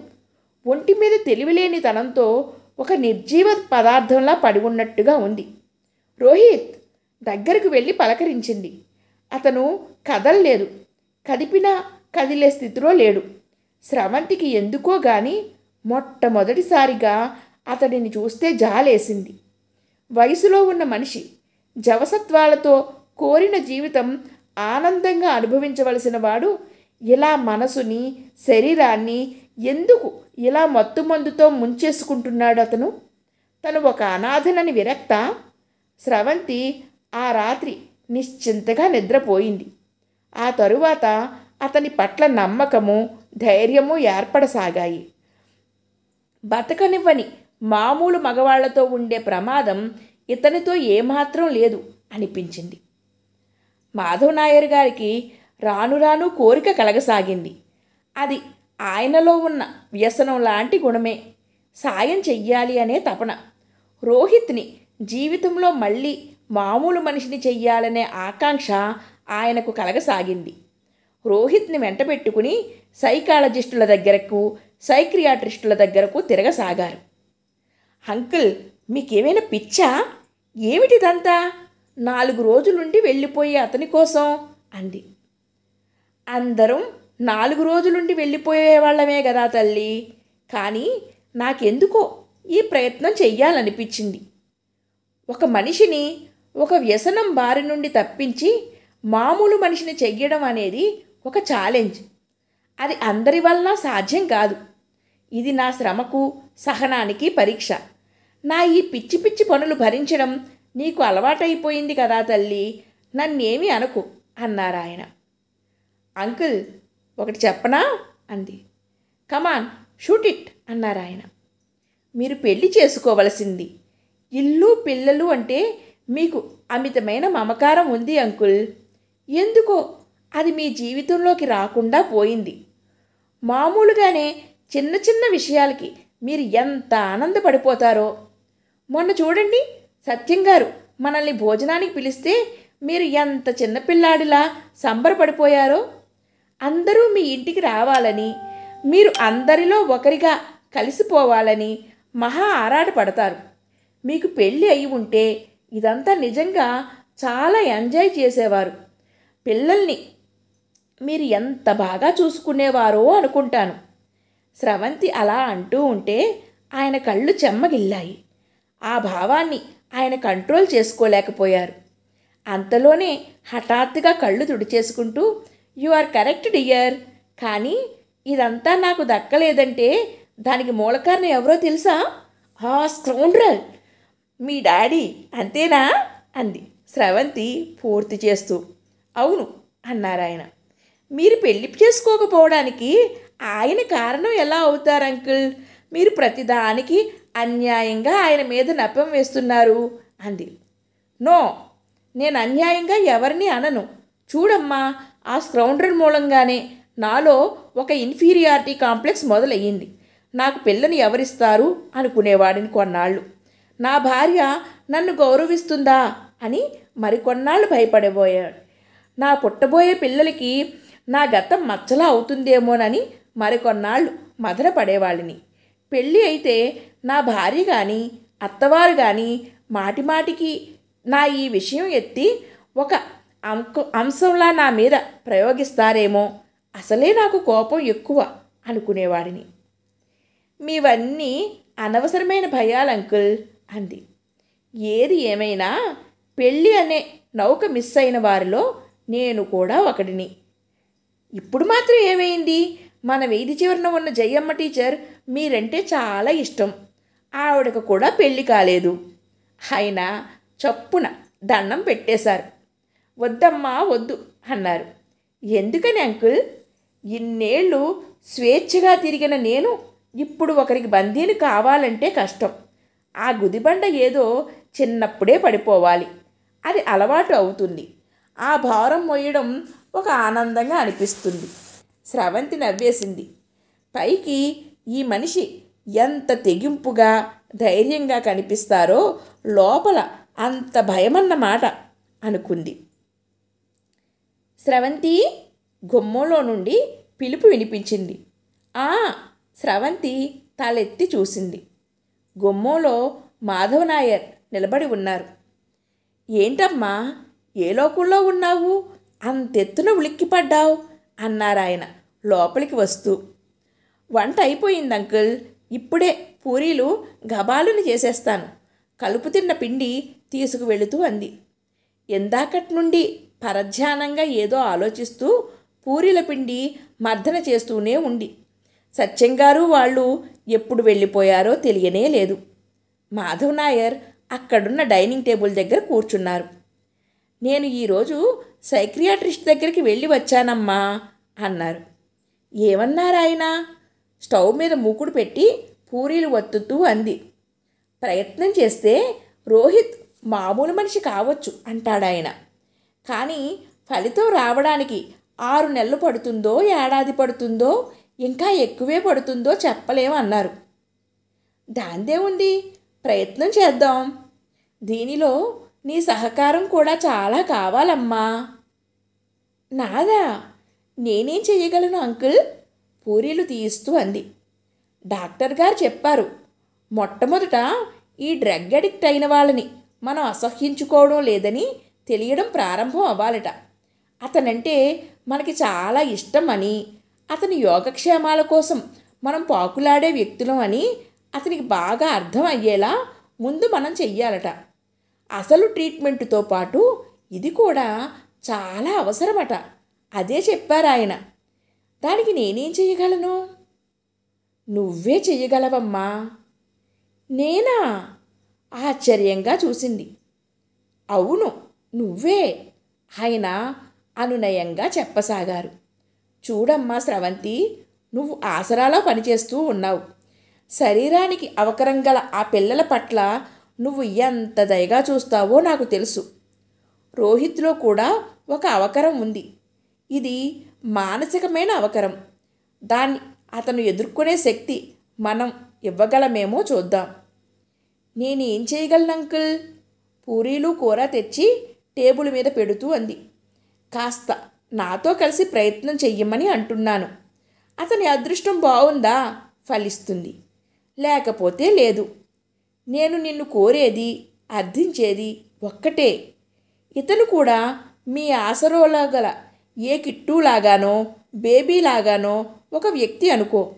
ఒంటి మీద తెలివిలేని తనంతో ఒక నిర్జీవ పదార్థంలా పడి ఉన్నట్టుగా ఉంది. రోహిత్ దగ్గరకు వెళ్ళి పలకరించింది. అతను కదలలేదు. కదిపినా కదిలే స్థితిలో లేడు. స్రవంతికి ఎందుకో గాని మొట్టమొదటిసారిగా అతడిని చూస్తే జాలేసింది. వయసులో ఉన్న మనిషి జవసత్వాలతో కోరిన జీవితం ఆనందంగా అనుభవించవలసిన వాడు ఇలా మనసుని శరీరాన్ని ఎందుకు ఇలా మత్తుమందుతో ముంచేసుకుంటున్నాడు అతను? తను ఒక అనాథనని విరక్త? స్రవంతి ఆ రాత్రి నిశ్చింతగా నిద్రపోయింది. ఆ తరువాత అతని పట్ల నమ్మకము ధైర్యము ఏర్పడసాగాయి. బతకనివ్వని మామూలు మగవాళ్ళతో ఉండే ప్రమాదం ఇతనితో ఏమాత్రం లేదు అనిపించింది. మాధవ్ నాయర్ గారికి రాను రాను కోరిక కలగసాగింది. అది ఆయనలో ఉన్న వ్యసనం లాంటి గుణమే. సాయం చెయ్యాలి అనే తపన. రోహిత్ని జీవితంలో మళ్ళీ మామూలు మనిషిని చెయ్యాలనే ఆకాంక్ష ఆయనకు కలగసాగింది. రోహిత్ని వెంటబెట్టుకుని సైకాలజిస్టుల దగ్గరకు సైక్రియాట్రిస్టుల దగ్గరకు తిరగసాగారు. అంకుల్ మీకేమైనా పిచ్చా? ఏమిటిదంతా? నాలుగు రోజులుండి వెళ్ళిపోయే అతని కోసం అంది. అందరం నాలుగు రోజులుండి వెళ్ళిపోయే వాళ్ళమే కదా తల్లి. కానీ నాకెందుకో ఈ ప్రయత్నం చెయ్యాలనిపించింది. ఒక మనిషిని ఒక వ్యసనం బారి నుండి తప్పించి మామూలు మనిషిని చెయ్యడం అనేది ఒక ఛాలెంజ్ అది అందరి వలన సాధ్యం కాదు. ఇది నా శ్రమకు సహనానికి పరీక్ష. నా ఈ పిచ్చి పిచ్చి పనులు భరించడం నీకు అలవాటైపోయింది కదా తల్లి నన్నేమి అనుకు అన్నారాయన అంకుల్ ఒకటి చెప్పనా? అంది. కమాన్ షూట్ ఇట్ అన్నారాయన మీరు పెళ్ళి చేసుకోవలసింది. ఇల్లు పిల్లలు అంటే మీకు అమితమైన మమకారం ఉంది అంకుల్. ఎందుకో అది మీ జీవితంలోకి రాకుండా పోయింది. మామూలుగానే చిన్న చిన్న విషయాలకి మీరు ఎంత ఆనందపడిపోతారో. మొన్న చూడండి సత్యం గారు మనల్ని భోజనానికి పిలిస్తే మీరు ఎంత చిన్నపిల్లాడిలా సంబరపడిపోయారో. అందరూ మీ ఇంటికి రావాలని మీరు అందరిలో ఒకరిగా కలిసిపోవాలని మహా ఆరాటపడతారు. మీకు పెళ్ళి అయి ఉంటే ఇదంతా నిజంగా చాలా ఎంజాయ్ చేసేవారు. పిల్లల్ని మీరు ఎంత బాగా చూసుకునేవారో అనుకుంటాను. స్రవంతి అలా అంటూ ఉంటే ఆయన కళ్ళు చెమ్మగిల్లాయి. ఆ భావాన్ని ఆయన కంట్రోల్ చేసుకోలేకపోయారు. అంతలోనే హఠాత్తుగా కళ్ళు తుడిచేసుకుంటూ యు ఆర్ కరెక్ట్ డియర్ కానీ ఇదంతా నాకు దక్కలేదంటే దానికి మూలకారణం ఎవరో తెలుసా? ఆ స్క్రౌండ్రల్. మీ డాడీ అంతేనా? అంది స్రవంతి పూర్తి చేస్తూ. అవును అన్నారాయన. మీరు పెళ్ళి చేసుకోకపోవడానికి ఆయన కారణం ఎలా అవుతారు అంకుల్? మీరు ప్రతిదానికి అన్యాయంగా ఆయన మీద నప్పం వేస్తున్నారు అంది. నో నేను అన్యాయంగా ఎవరిని అనను. చూడమ్మా ఆ స్క్రౌండర్ మూలంగానే నాలో ఒక ఇన్ఫీరియారిటీ కాంప్లెక్స్ మొదలయ్యింది. నాకు పిల్లని ఎవరిస్తారు అనుకునేవాడిని కొన్నాళ్ళు. నా భార్య నన్ను గౌరవిస్తుందా అని మరికొన్నాళ్ళు భయపడబోయాడు. నా పుట్టబోయే పిల్లలకి నా గతం మచ్చలా అవుతుందేమోనని మరికొన్నాళ్ళు మదన పడేవాళ్ళని పెళ్ళి అయితే నా భార్య కానీ అత్తవారు కానీ మాటిమాటికి నా ఈ విషయం ఎత్తి ఒక అంకు అంశంలా నా మీద ప్రయోగిస్తారేమో. అసలే నాకు కోపం ఎక్కువ అనుకునేవాడిని. మీవన్నీ అనవసరమైన భయాలు అంకుల్ అంది. ఏది ఏమైనా పెళ్ళి అనే నౌక మిస్ అయిన వారిలో నేను కూడా ఒకడిని. ఇప్పుడు మాత్రం ఏమైంది? మన వీధి చివరన ఉన్న జయమ్మ టీచర్ మీరంటే చాలా ఇష్టం. ఆవిడకు కూడా పెళ్ళి కాలేదు. అయినా చప్పున దండం పెట్టేశారు. వద్దమ్మా వద్దు అన్నారు. ఎందుకని అంకుల్? ఇన్నేళ్ళు స్వేచ్ఛగా తిరిగిన నేను ఇప్పుడు ఒకరికి బందీని కావాలంటే కష్టం. ఆ గుదిబండ ఏదో చిన్నప్పుడే పడిపోవాలి. అది అలవాటు అవుతుంది. ఆ భారం మోయడం ఒక ఆనందంగా అనిపిస్తుంది. స్రవంతి నవ్వేసింది. పైకి ఈ మనిషి ఎంత తెగింపుగా ధైర్యంగా కనిపిస్తారో లోపల అంత భయమన్నమాట అనుకుంది. స్రవంతి గుమ్మంలో నుండి పిలుపు వినిపించింది. ఆ స్రవంతి తలెత్తి చూసింది. గుమ్మంలో మాధవ్ నాయర్ నిలబడి ఉన్నారు. ఏంటమ్మా? ఏ లోకంలో ఉన్నావు? అంతెత్తున ఉలిక్కిపడ్డావు అన్నారాయన లోపలికి వస్తూ. వంట అయిపోయింది అంకుల్. ఇప్పుడే పూరీలు గబాలుని చేసేస్తాను. కలుపు తిన్న పిండి తీసుకువెళుతూ అంది. ఎందాకటి నుండి పరధ్యానంగా ఏదో ఆలోచిస్తూ పూరీల పిండి మర్దన చేస్తూనే ఉంది సత్యంగారు వాళ్ళు ఎప్పుడు వెళ్ళిపోయారో తెలియనే లేదు. మాధవ్ నాయర్ అక్కడున్న డైనింగ్ టేబుల్ దగ్గర కూర్చున్నారు. నేను ఈరోజు సైక్రియాట్రిస్ట్ దగ్గరికి వెళ్ళి వచ్చానమ్మా అన్నారు. ఏమన్నారు ఆయన? స్టవ్ మీద మూకుడు పెట్టి పూరీలు వత్తుతూ అంది. ప్రయత్నం చేస్తే రోహిత్ మామూలు మనిషి కావచ్చు అంటాడాయన కానీ ఫలితం రావడానికి ఆరు నెలలు పడుతుందో ఏడాది పడుతుందో ఇంకా ఎక్కువే పడుతుందో చెప్పలేమన్నారు దాందే ఉంది ప్రయత్నం చేద్దాం. దీనిలో నీ సహకారం కూడా చాలా కావాలమ్మా. నాదా నేనేం చెయ్యగలను అంకుల్? పూరీలు తీయిస్తూ అంది. డాక్టర్ గారు చెప్పారు మొట్టమొదట ఈ డ్రగ్ అడిక్ట్ అయిన వాళ్ళని మనం అసహ్యించుకోవడం లేదని తెలియడం ప్రారంభం అవ్వాలట. అతనంటే మనకి చాలా ఇష్టం అని అతని యోగక్షేమాల కోసం మనం పాకులాడే వ్యక్తులం అని అతనికి బాగా అర్థం అయ్యేలా ముందు మనం చెయ్యాలట. అసలు ట్రీట్మెంట్తో పాటు ఇది కూడా చాలా అవసరమట. అదే చెప్పారు ఆయన. దానికి నేనేం చేయగలను నువ్వే చెయ్యగలవమ్మా. నేనా? ఆశ్చర్యంగా చూసింది. అవును నువ్వే ఆయన అనునయంగా చెప్పసాగారు. చూడమ్మా స్రవంతి నువ్వు ఆసరాలో పనిచేస్తూ ఉన్నావు. శరీరానికి అవకరం గల ఆ పిల్లల పట్ల నువ్వు ఎంత దయగా చూస్తావో నాకు తెలుసు. రోహిత్లో కూడా ఒక అవకరం ఉంది. ఇది మానసికమైన అవకరం. దాన్ని అతను ఎదుర్కొనే శక్తి మనం ఇవ్వగలమేమో చూద్దాం. నేనేం చేయగలను అంకుల్? పూరీలు కూర తెచ్చి టేబుల్ మీద పెడుతూ అంది. కాస్త నాతో కలిసి ప్రయత్నం చెయ్యమని అంటున్నాను. అతని అదృష్టం బాగుందా ఫలిస్తుంది. లేకపోతే లేదు. నేను నిన్ను కోరేది అర్థించేది ఒక్కటే. ఇతను కూడా మీ ఆసరోలా గల ఏ కిట్టూలాగానో బేబీలాగానో ఒక వ్యక్తి అనుకో.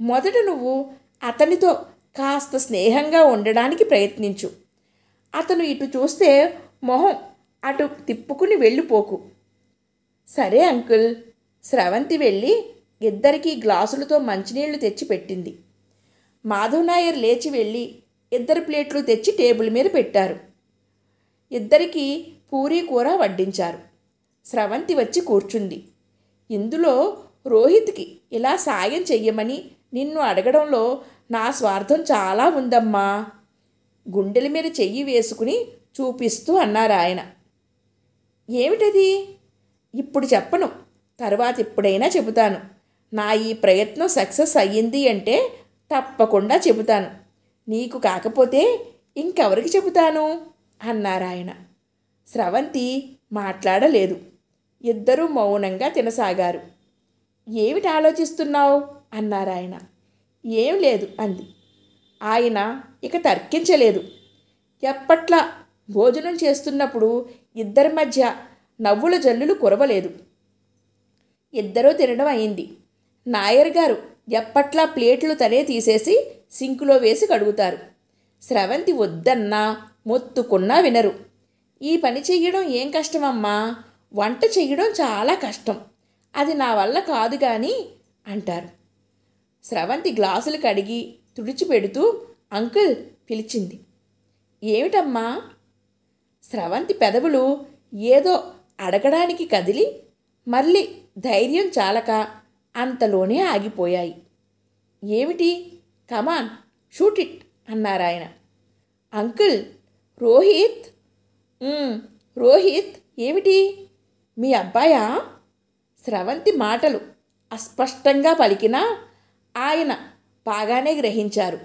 మొదట నువ్వు అతనితో కాస్త స్నేహంగా ఉండడానికి ప్రయత్నించు. అతను ఇటు చూస్తే మొహం అటు తిప్పుకుని వెళ్ళిపోకు. సరే అంకుల్. స్రవంతి వెళ్ళి ఇద్దరికీ గ్లాసులతో మంచినీళ్ళు తెచ్చి పెట్టింది మాధవ్ నాయర్ లేచి వెళ్ళి ఇద్దరు ప్లేట్లు తెచ్చి టేబుల్ మీద పెట్టారు. ఇద్దరికీ పూరీ కూర వడ్డించారు. స్రవంతి వచ్చి కూర్చుంది. ఇందులో రోహిత్కి ఇలా సాయం చెయ్యమని నిన్ను అడగడంలో నా స్వార్థం చాలా ఉందమ్మా. గుండెల మీద చెయ్యి వేసుకుని చూపిస్తూ అన్నారు ఆయన. ఏమిటది? ఇప్పుడు చెప్పను. తర్వాత ఎప్పుడైనా చెబుతాను. నా ఈ ప్రయత్నం సక్సెస్ అయ్యింది అంటే తప్పకుండా చెబుతాను. నీకు కాకపోతే ఇంకెవరికి చెబుతాను? అన్నారాయన స్రవంతి మాట్లాడలేదు. ఇద్దరూ మౌనంగా తినసాగారు. ఏమిటి ఆలోచిస్తున్నావు? అన్నారాయన ఏం లేదు అంది. ఆయన ఇక తర్కించలేదు. ఎప్పట్లా భోజనం చేస్తున్నప్పుడు ఇద్దరి మధ్య నవ్వుల జల్లులు కురవలేదు. ఇద్దరూ తినడం అయింది. నాయర్ గారు ఎప్పట్లా ప్లేట్లు తనే తీసేసి సింకులో వేసి కడుగుతారు. స్రవంతి వద్దన్నా మొత్తుకున్నా వినరు. ఈ పని చెయ్యడం ఏం కష్టమమ్మా? వంట చెయ్యడం చాలా కష్టం. అది నా వల్ల కాదు కానీ అంటారు. స్రవంతి గ్లాసులు కడిగి తుడిచిపెడుతూ అంకుల్ పిలిచింది. ఏమిటమ్మా? స్రవంతి పెదవులు ఏదో అడగడానికి కదిలి మళ్ళీ ధైర్యం చాలక అంతలోనే ఆగిపోయాయి. ఏమిటి? కమాన్ షూట్ ఇట్ అన్నారాయన అంకుల్ రోహిత్ రోహిత్ ఏమిటి? మీ అబ్బాయా? స్రవంతి మాటలు అస్పష్టంగా పలికినా ఆయన బాగానే గ్రహించారు.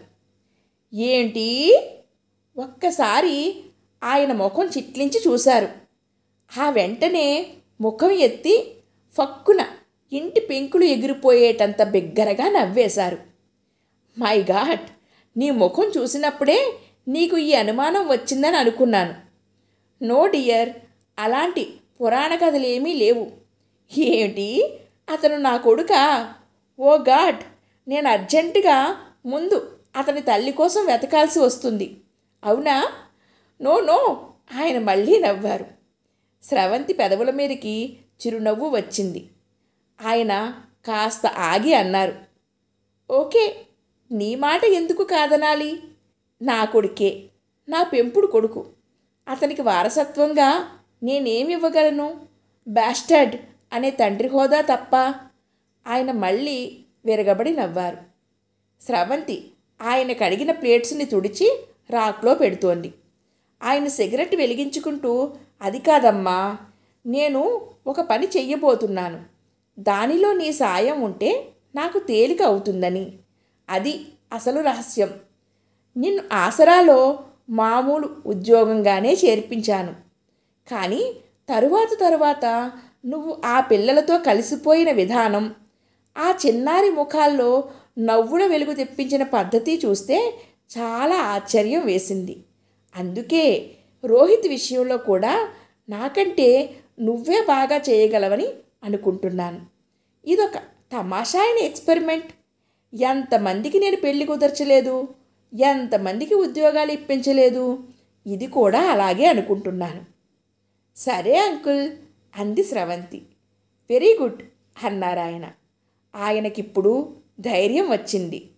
ఏంటి? ఒక్కసారి ఆయన ముఖం చిట్లించి చూశారు. ఆ వెంటనే ముఖం ఎత్తి ఫక్కున ఇంటి పెంకులు ఎగిరిపోయేటంత బిగ్గరగా నవ్వేశారు. మై గాడ్ నీ ముఖం చూసినప్పుడే నీకు ఈ అనుమానం వచ్చిందని అనుకున్నాను. నో డియర్ అలాంటి పురాణ కథలు ఏమీ లేవు. ఏమిటి? అతను నా కొడుక? ఓ గాడ్ నేను అర్జెంటుగా ముందు అతని తల్లి కోసం వెతకాల్సి వస్తుంది. అవునా? నో నో ఆయన మళ్ళీ నవ్వారు. స్రవంతి పెదవుల మీదకి చిరునవ్వు వచ్చింది. ఆయన కాస్త ఆగి అన్నారు. ఓకే నీ మాట ఎందుకు కాదనాలి? నా కొడుకే నా పెంపుడు కొడుకు. అతనికి వారసత్వంగా నేనేమి ఇవ్వగలను బ్యాస్టర్డ్ అనే తండ్రి హోదా తప్ప. ఆయన మళ్ళీ విరగబడి నవ్వారు. స్రవంతి ఆయన కడిగిన ప్లేట్స్ని తుడిచి రాక్లో పెడుతోంది. ఆయన సిగరెట్ వెలిగించుకుంటూ అది కాదమ్మా నేను ఒక పని చెయ్యబోతున్నాను. దానిలో నీ సాయం ఉంటే నాకు తేలిక అవుతుందని. అది అసలు రహస్యం. నిన్ను ఆసరాలో మామూలు ఉద్యోగంగానే చేర్పించాను. కానీ తరువాత తరువాత నువ్వు ఆ పిల్లలతో కలిసిపోయిన విధానం ఆ చిన్నారి ముఖాల్లో నవ్వుల వెలుగు తెప్పించిన పద్ధతి చూస్తే చాలా ఆశ్చర్యం వేసింది. అందుకే రోహిత్ విషయంలో కూడా నాకంటే నువ్వే బాగా చేయగలవని అనుకుంటున్నాను. ఇదొక తమాషా అయిన ఎక్స్పెరిమెంట్. ఎంతమందికి నేను పెళ్ళి కుదర్చలేదు? ఎంతమందికి ఉద్యోగాలు ఇప్పించలేదు? ఇది కూడా అలాగే అనుకుంటున్నాను. సరే అంకుల్ అంది స్రవంతి. వెరీ గుడ్ అన్నారు ఆయన. ఆయనకిప్పుడు ధైర్యం వచ్చింది.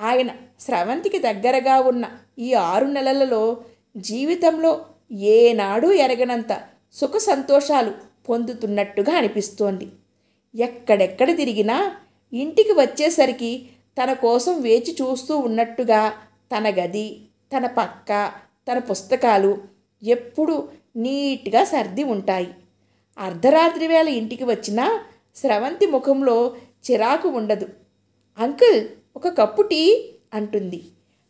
ఆయన స్రవంతికి దగ్గరగా ఉన్న ఈ ఆరు నెలలలో జీవితంలో ఏనాడు ఎరగనంత సుఖ సంతోషాలు పొందుతున్నట్టుగా అనిపిస్తోంది. ఎక్కడెక్కడ తిరిగినా ఇంటికి వచ్చేసరికి తన కోసం వేచి చూస్తూ ఉన్నట్టుగా తన గది తన పక్క తన పుస్తకాలు ఎప్పుడూ నీట్గా సర్ది ఉంటాయి. అర్ధరాత్రి వేళ ఇంటికి వచ్చినా స్రవంతి ముఖంలో చిరాకు ఉండదు. అంకుల్ ఒక కప్పు టీ అంటుంది.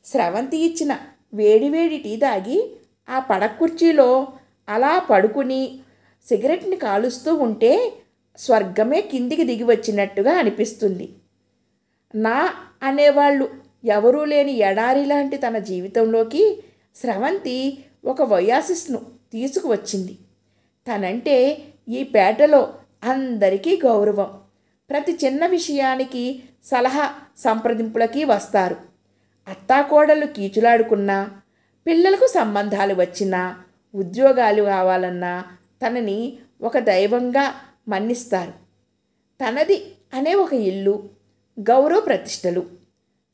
స్రవంతి ఇచ్చిన వేడివేడి టీ తాగి ఆ పడకుర్చీలో అలా పడుకుని సిగరెట్ని కాలుస్తూ ఉంటే స్వర్గమే కిందికి దిగి వచ్చినట్టుగా అనిపిస్తుంది. నా అనేవాళ్ళు ఎవరూ లేని ఎడారి లాంటి తన జీవితంలోకి స్రవంతి ఒక వయాసిస్ను తీసుకువచ్చింది. తనంటే ఈ పేటలో అందరికీ గౌరవం. ప్రతి చిన్న విషయానికి సలహా సంప్రదింపులకి వస్తారు. అత్తాకోడళ్ళు కీచులాడుకున్నా పిల్లలకు సంబంధాలు వచ్చినా ఉద్యోగాలు కావాలన్నా తనని ఒక దైవంగా మన్నిస్తారు. తనది అనే ఒక ఇల్లు గౌరవ ప్రతిష్టలు.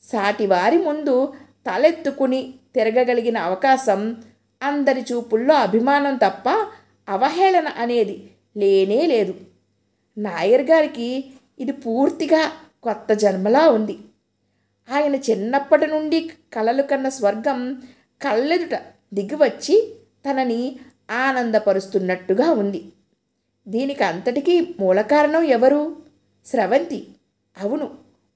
సాటివారి ముందు తలెత్తుకుని తిరగగలిగిన అవకాశం అందరి చూపుల్లో అభిమానం తప్ప అవహేళన అనేది లేనే లేదు. నాయర్ గారికి ఇది పూర్తిగా కొత్త జన్మలా ఉంది. ఆయన చిన్నప్పటి నుండి కలలు కన్న స్వర్గం కళ్ళెదుట దిగివచ్చి తనని ఆనందపరుస్తున్నట్టుగా ఉంది. దీనికి అంతటికీ మూల కారణం ఎవరు? స్రవంతి. అవును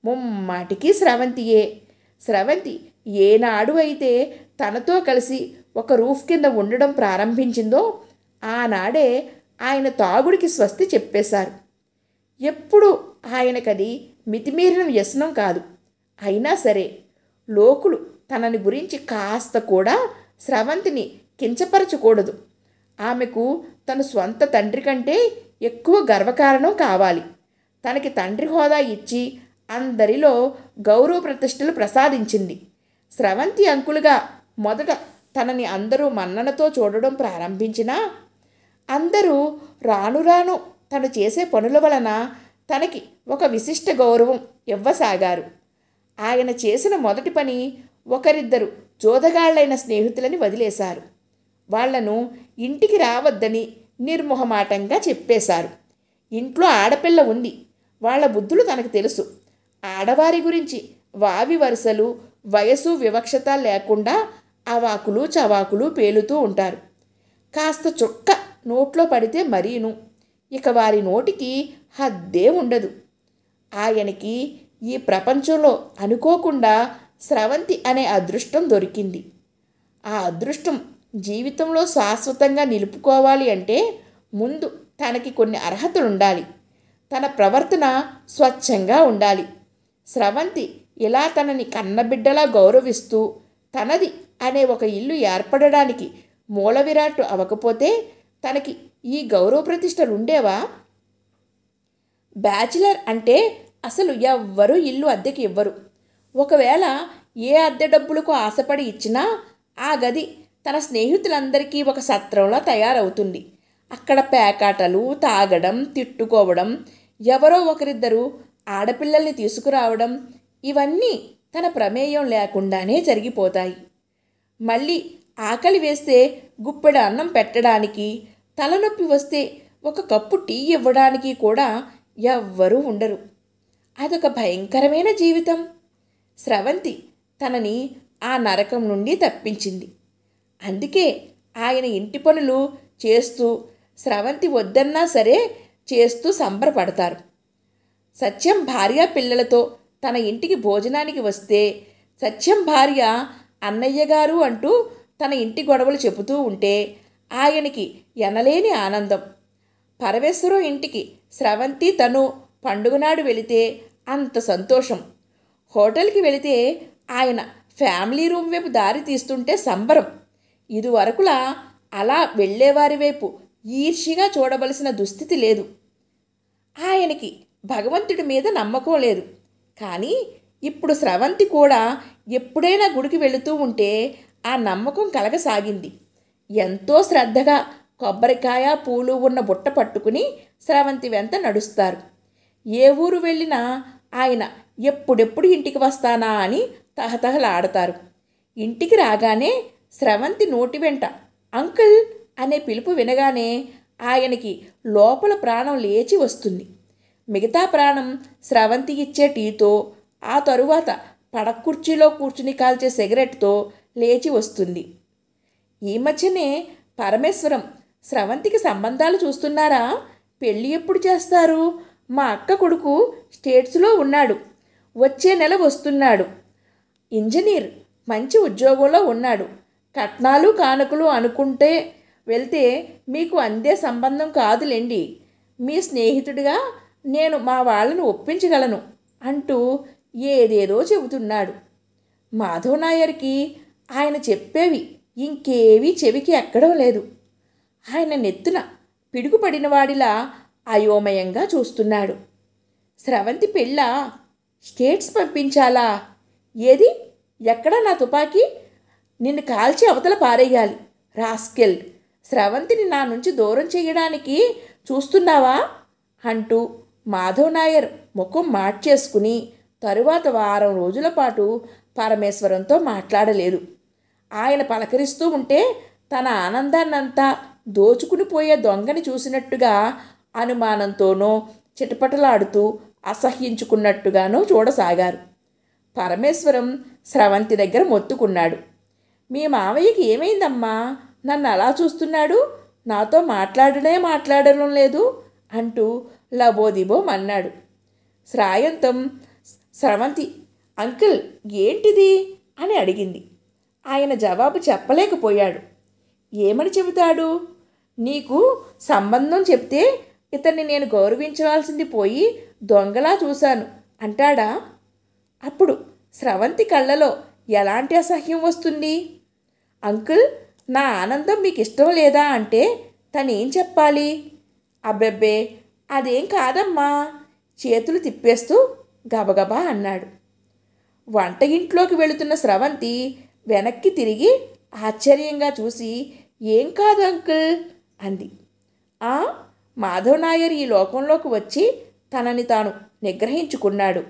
ముమ్మాటికి స్రవంతియే. స్రవంతి ఏనాడు అయితే తనతో కలిసి ఒక రూఫ్ కింద ఉండడం ప్రారంభించిందో ఆనాడే ఆయన తాగుడికి స్వస్తి చెప్పేశారు. ఎప్పుడు ఆయనకది మితిమీరిన వ్యసనం కాదు. అయినా సరే లోకులు తనని గురించి కాస్త కూడా స్రవంతిని కించపరచకూడదు. ఆమెకు తన స్వంత తండ్రి కంటే ఎక్కువ గర్వకారణం కావాలి. తనకి తండ్రి హోదా ఇచ్చి అందరిలో గౌరవ ప్రతిష్టలు ప్రసాదించింది. స్రవంతి అంకులుగా మొదట తనని అందరూ మన్ననతో చూడడం ప్రారంభించినా అందరూ రాను రాను తను చేసే పనుల వలన తనకి ఒక విశిష్ట గౌరవం ఇవ్వసాగారు. ఆయన చేసిన మొదటి పని ఒకరిద్దరు జోదగాళ్ళైన స్నేహితులని వదిలేశారు. వాళ్ళను ఇంటికి రావద్దని నిర్మోహమాటంగా చెప్పేశారు. ఇంట్లో ఆడపిల్ల ఉంది. వాళ్ళ బుద్ధులు తనకు తెలుసు. ఆడవారి గురించి వావి వరుసలు వయసు వివక్షత లేకుండా అవాకులు చవాకులు పేలుతూ ఉంటారు. కాస్త చుక్క నోట్లో పడితే మరీను. ఇక వారి నోటికి హద్దే ఉండదు. ఆయనకి ఈ ప్రపంచంలో అనుకోకుండా స్రవంతి అనే అదృష్టం దొరికింది. ఆ అదృష్టం జీవితంలో శాశ్వతంగా నిలుపుకోవాలి అంటే ముందు తనకి కొన్ని అర్హతలు ఉండాలి తన ప్రవర్తన స్వచ్ఛంగా ఉండాలి. స్రవంతి ఇలా తనని కన్నబిడ్డలా గౌరవిస్తూ తనది అనే ఒక ఇల్లు ఏర్పడడానికి మూల విరాట్టు అవ్వకపోతే తనకి ఈ గౌరవ ప్రతిష్టలు ఉండేవా బ్యాచిలర్ అంటే అసలు ఎవ్వరూ ఇల్లు అద్దెకి ఇవ్వరు. ఒకవేళ ఏ అద్దె డబ్బులకు ఆశపడి ఇచ్చినా ఆ గది తన స్నేహితులందరికీ ఒక సత్రంలా తయారవుతుంది. అక్కడ పేకాటలు తాగడం తిట్టుకోవడం ఎవరో ఒకరిద్దరు ఆడపిల్లల్ని తీసుకురావడం ఇవన్నీ తన ప్రమేయం లేకుండానే జరిగిపోతాయి. మళ్ళీ ఆకలి వేస్తే గుప్పెడ అన్నం పెట్టడానికి తలనొప్పి వస్తే ఒక కప్పు టీ ఇవ్వడానికి కూడా ఎవ్వరూ ఉండరు. అదొక భయంకరమైన జీవితం. స్రవంతి తనని ఆ నరకం నుండి తప్పించింది. అందుకే ఆయన ఇంటి పనులు చేస్తూ స్రవంతి వద్దన్నా సరే చేస్తూ సంబరపడతారు. సత్యం భార్య పిల్లలతో తన ఇంటికి భోజనానికి వస్తే సత్యం భార్య అన్నయ్య గారు అంటూ తన ఇంటి గొడవలు చెబుతూ ఉంటే ఆయనకి ఎనలేని ఆనందం. పరమేశ్వరం ఇంటికి స్రవంతి తను పండుగనాడు వెళితే అంత సంతోషం. హోటల్కి వెళితే ఆయన ఫ్యామిలీ రూమ్ వైపు దారి తీస్తుంటే సంబరం. ఇదివరకులా అలా వెళ్ళేవారి వైపు ఈర్షిగా చూడవలసిన దుస్థితి లేదు. ఆయనకి భగవంతుడి మీద నమ్మకం లేదు. కానీ ఇప్పుడు స్రవంతి కూడా ఎప్పుడైనా గుడికి వెళుతూ ఉంటే ఆ నమ్మకం కలగసాగింది. ఎంతో శ్రద్ధగా కొబ్బరికాయ పూలు ఉన్న బుట్ట పట్టుకుని స్రవంతి వెంత నడుస్తారు. ఏ ఊరు వెళ్ళినా ఆయన ఎప్పుడెప్పుడు ఇంటికి వస్తానా అని తహతహలాడతారు. ఇంటికి రాగానే స్రవంతి నోటి వెంట అంకుల్ అనే పిలుపు వినగానే ఆయనకి లోపల ప్రాణం లేచి వస్తుంది. మిగతా ప్రాణం స్రవంతి ఇచ్చే టీతో ఆ తరువాత పడకుర్చీలో కూర్చుని కాల్చే సిగరెట్తో లేచి వస్తుంది. ఈ మధ్యనే పరమేశ్వరం స్రవంతికి సంబంధాలు చూస్తున్నారా? పెళ్ళి ఎప్పుడు చేస్తారు? మా అక్క కొడుకు స్టేట్స్లో ఉన్నాడు. వచ్చే నెల వస్తున్నాడు. ఇంజనీర్ మంచి ఉద్యోగంలో ఉన్నాడు. కట్నాలు కానుకలు అనుకుంటే వెళ్తే మీకు అందే సంబంధం కాదులేండి. మీ స్నేహితుడిగా నేను మా వాళ్ళను ఒప్పించగలను అంటూ ఏదేదో చెబుతున్నాడు. మాధవ్ నాయర్కి ఆయన చెప్పేవి ఇంకేవీ చెవికి ఎక్కడం లేదు. ఆయన నెత్తున పిడుగుపడిన వాడిలా అయోమయంగా చూస్తున్నాడు. స్రవంతి పెళ్ళ స్టేట్స్ పంపించాలా? ఏది? ఎక్కడ నా తుపాకీ? నిన్ను కాల్చి అవతల పారేయాలి. రాస్కెల్ స్రవంతిని నా నుంచి దూరం చేయడానికి చూస్తున్నావా? అంటూ మాధవ్ నాయర్ ముఖం మార్చేసుకుని తరువాత వారం రోజుల పాటు పరమేశ్వరంతో మాట్లాడలేదు. ఆయన పలకరిస్తూ ఉంటే తన ఆనందాన్నంతా దోచుకుని పోయే దొంగని చూసినట్టుగా అనుమానంతోనో చిటపటలాడుతూ అసహ్యించుకున్నట్టుగానో చూడసాగారు. పరమేశ్వరం స్రవంతి దగ్గర మొత్తుకున్నాడు. మీ మావయ్యకి ఏమైందమ్మా? నన్ను అలా చూస్తున్నాడు? నాతో మాట్లాడనే మాట్లాడడం లేదు అంటూ లబోదిబో మన్నాడు. శ్రాయంతం స్రవంతి అంకుల్ ఏంటిది? అని అడిగింది. ఆయన జవాబు చెప్పలేకపోయాడు. ఏమని చెబుతాడు? నీకు సంబంధం చెప్తే ఇతన్ని నేను గౌరవించవలసింది పోయి దొంగలా చూశాను అంటాడా? అప్పుడు స్రవంతి కళ్ళలో ఎలాంటి అసహ్యం వస్తుంది? అంకుల్ నా ఆనందం మీకు ఇష్టం లేదా అంటే తనేం చెప్పాలి? అబ్బెబ్బే అదేం కాదమ్మా చేతులు తిప్పేస్తూ గబగబా అన్నాడు. వంట ఇంట్లోకి వెళుతున్న స్రవంతి వెనక్కి తిరిగి ఆశ్చర్యంగా చూసి ఏం కాదు అంకుల్ అంది. ఆ మాధవ్ నాయర్ ఈ లోకంలోకి వచ్చి తనని తాను నిగ్రహించుకున్నాడు.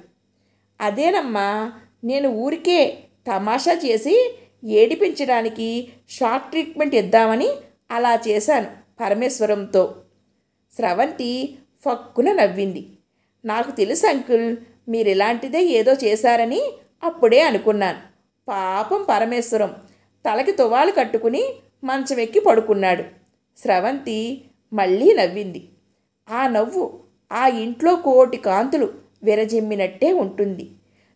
అదేనమ్మా నేను ఊరికే తమాషా చేసి ఏడిపించడానికి షార్ట్ ట్రీట్మెంట్ ఇద్దామని అలా చేశాను పరమేశ్వరంతో. స్రవంతి ఫక్కున నవ్వింది. నాకు తెలుసు అంకుల్ మీరు ఇలాంటిదే ఏదో చేశారని అప్పుడే అనుకున్నాను. పాపం పరమేశ్వరం తలకి తువాలు కట్టుకుని మంచం ఎక్కి పడుకున్నాడు. స్రవంతి మళ్ళీ నవ్వింది. ఆ నవ్వు ఆ ఇంట్లో కోటి కాంతులు విరజిమ్మినట్టే ఉంటుంది.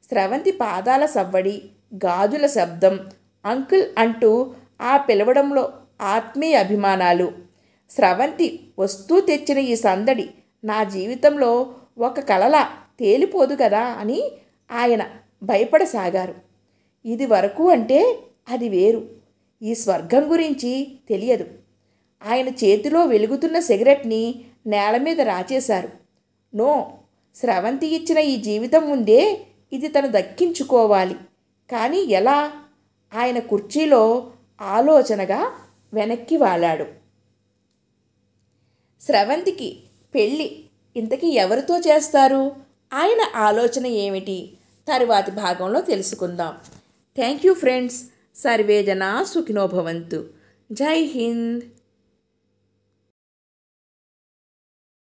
స్రవంతి పాదాల సవ్వడి గాజుల శబ్దం అంకుల్ అంటూ ఆ పిలవడంలో ఆత్మీయ అభిమానాలు. స్రవంతి వస్తూ తెచ్చిన ఈ సందడి నా జీవితంలో ఒక కలలా తేలిపోదు కదా అని ఆయన భయపడసాగారు. ఇది వరకు అంటే అది వేరు. ఈ స్వర్గం గురించి తెలియదు. ఆయన చేతిలో వెలుగుతున్న సిగరెట్ని నేల మీద రాచేశారు. నో స్రవంతి ఇచ్చిన ఈ జీవితం ముందే ఇది తను దక్కించుకోవాలి. కానీ ఎలా? ఆయన కుర్చీలో ఆలోచనగా వెనక్కి వాలాడు. స్రవంతికి పెళ్ళి ఇంతకీ ఎవరితో చేస్తారు? ఆయన ఆలోచన ఏమిటి? తరువాతి భాగంలో తెలుసుకుందాం. Thank you friends. సర్వేజనా సుఖినోభవంతు జై హింద్.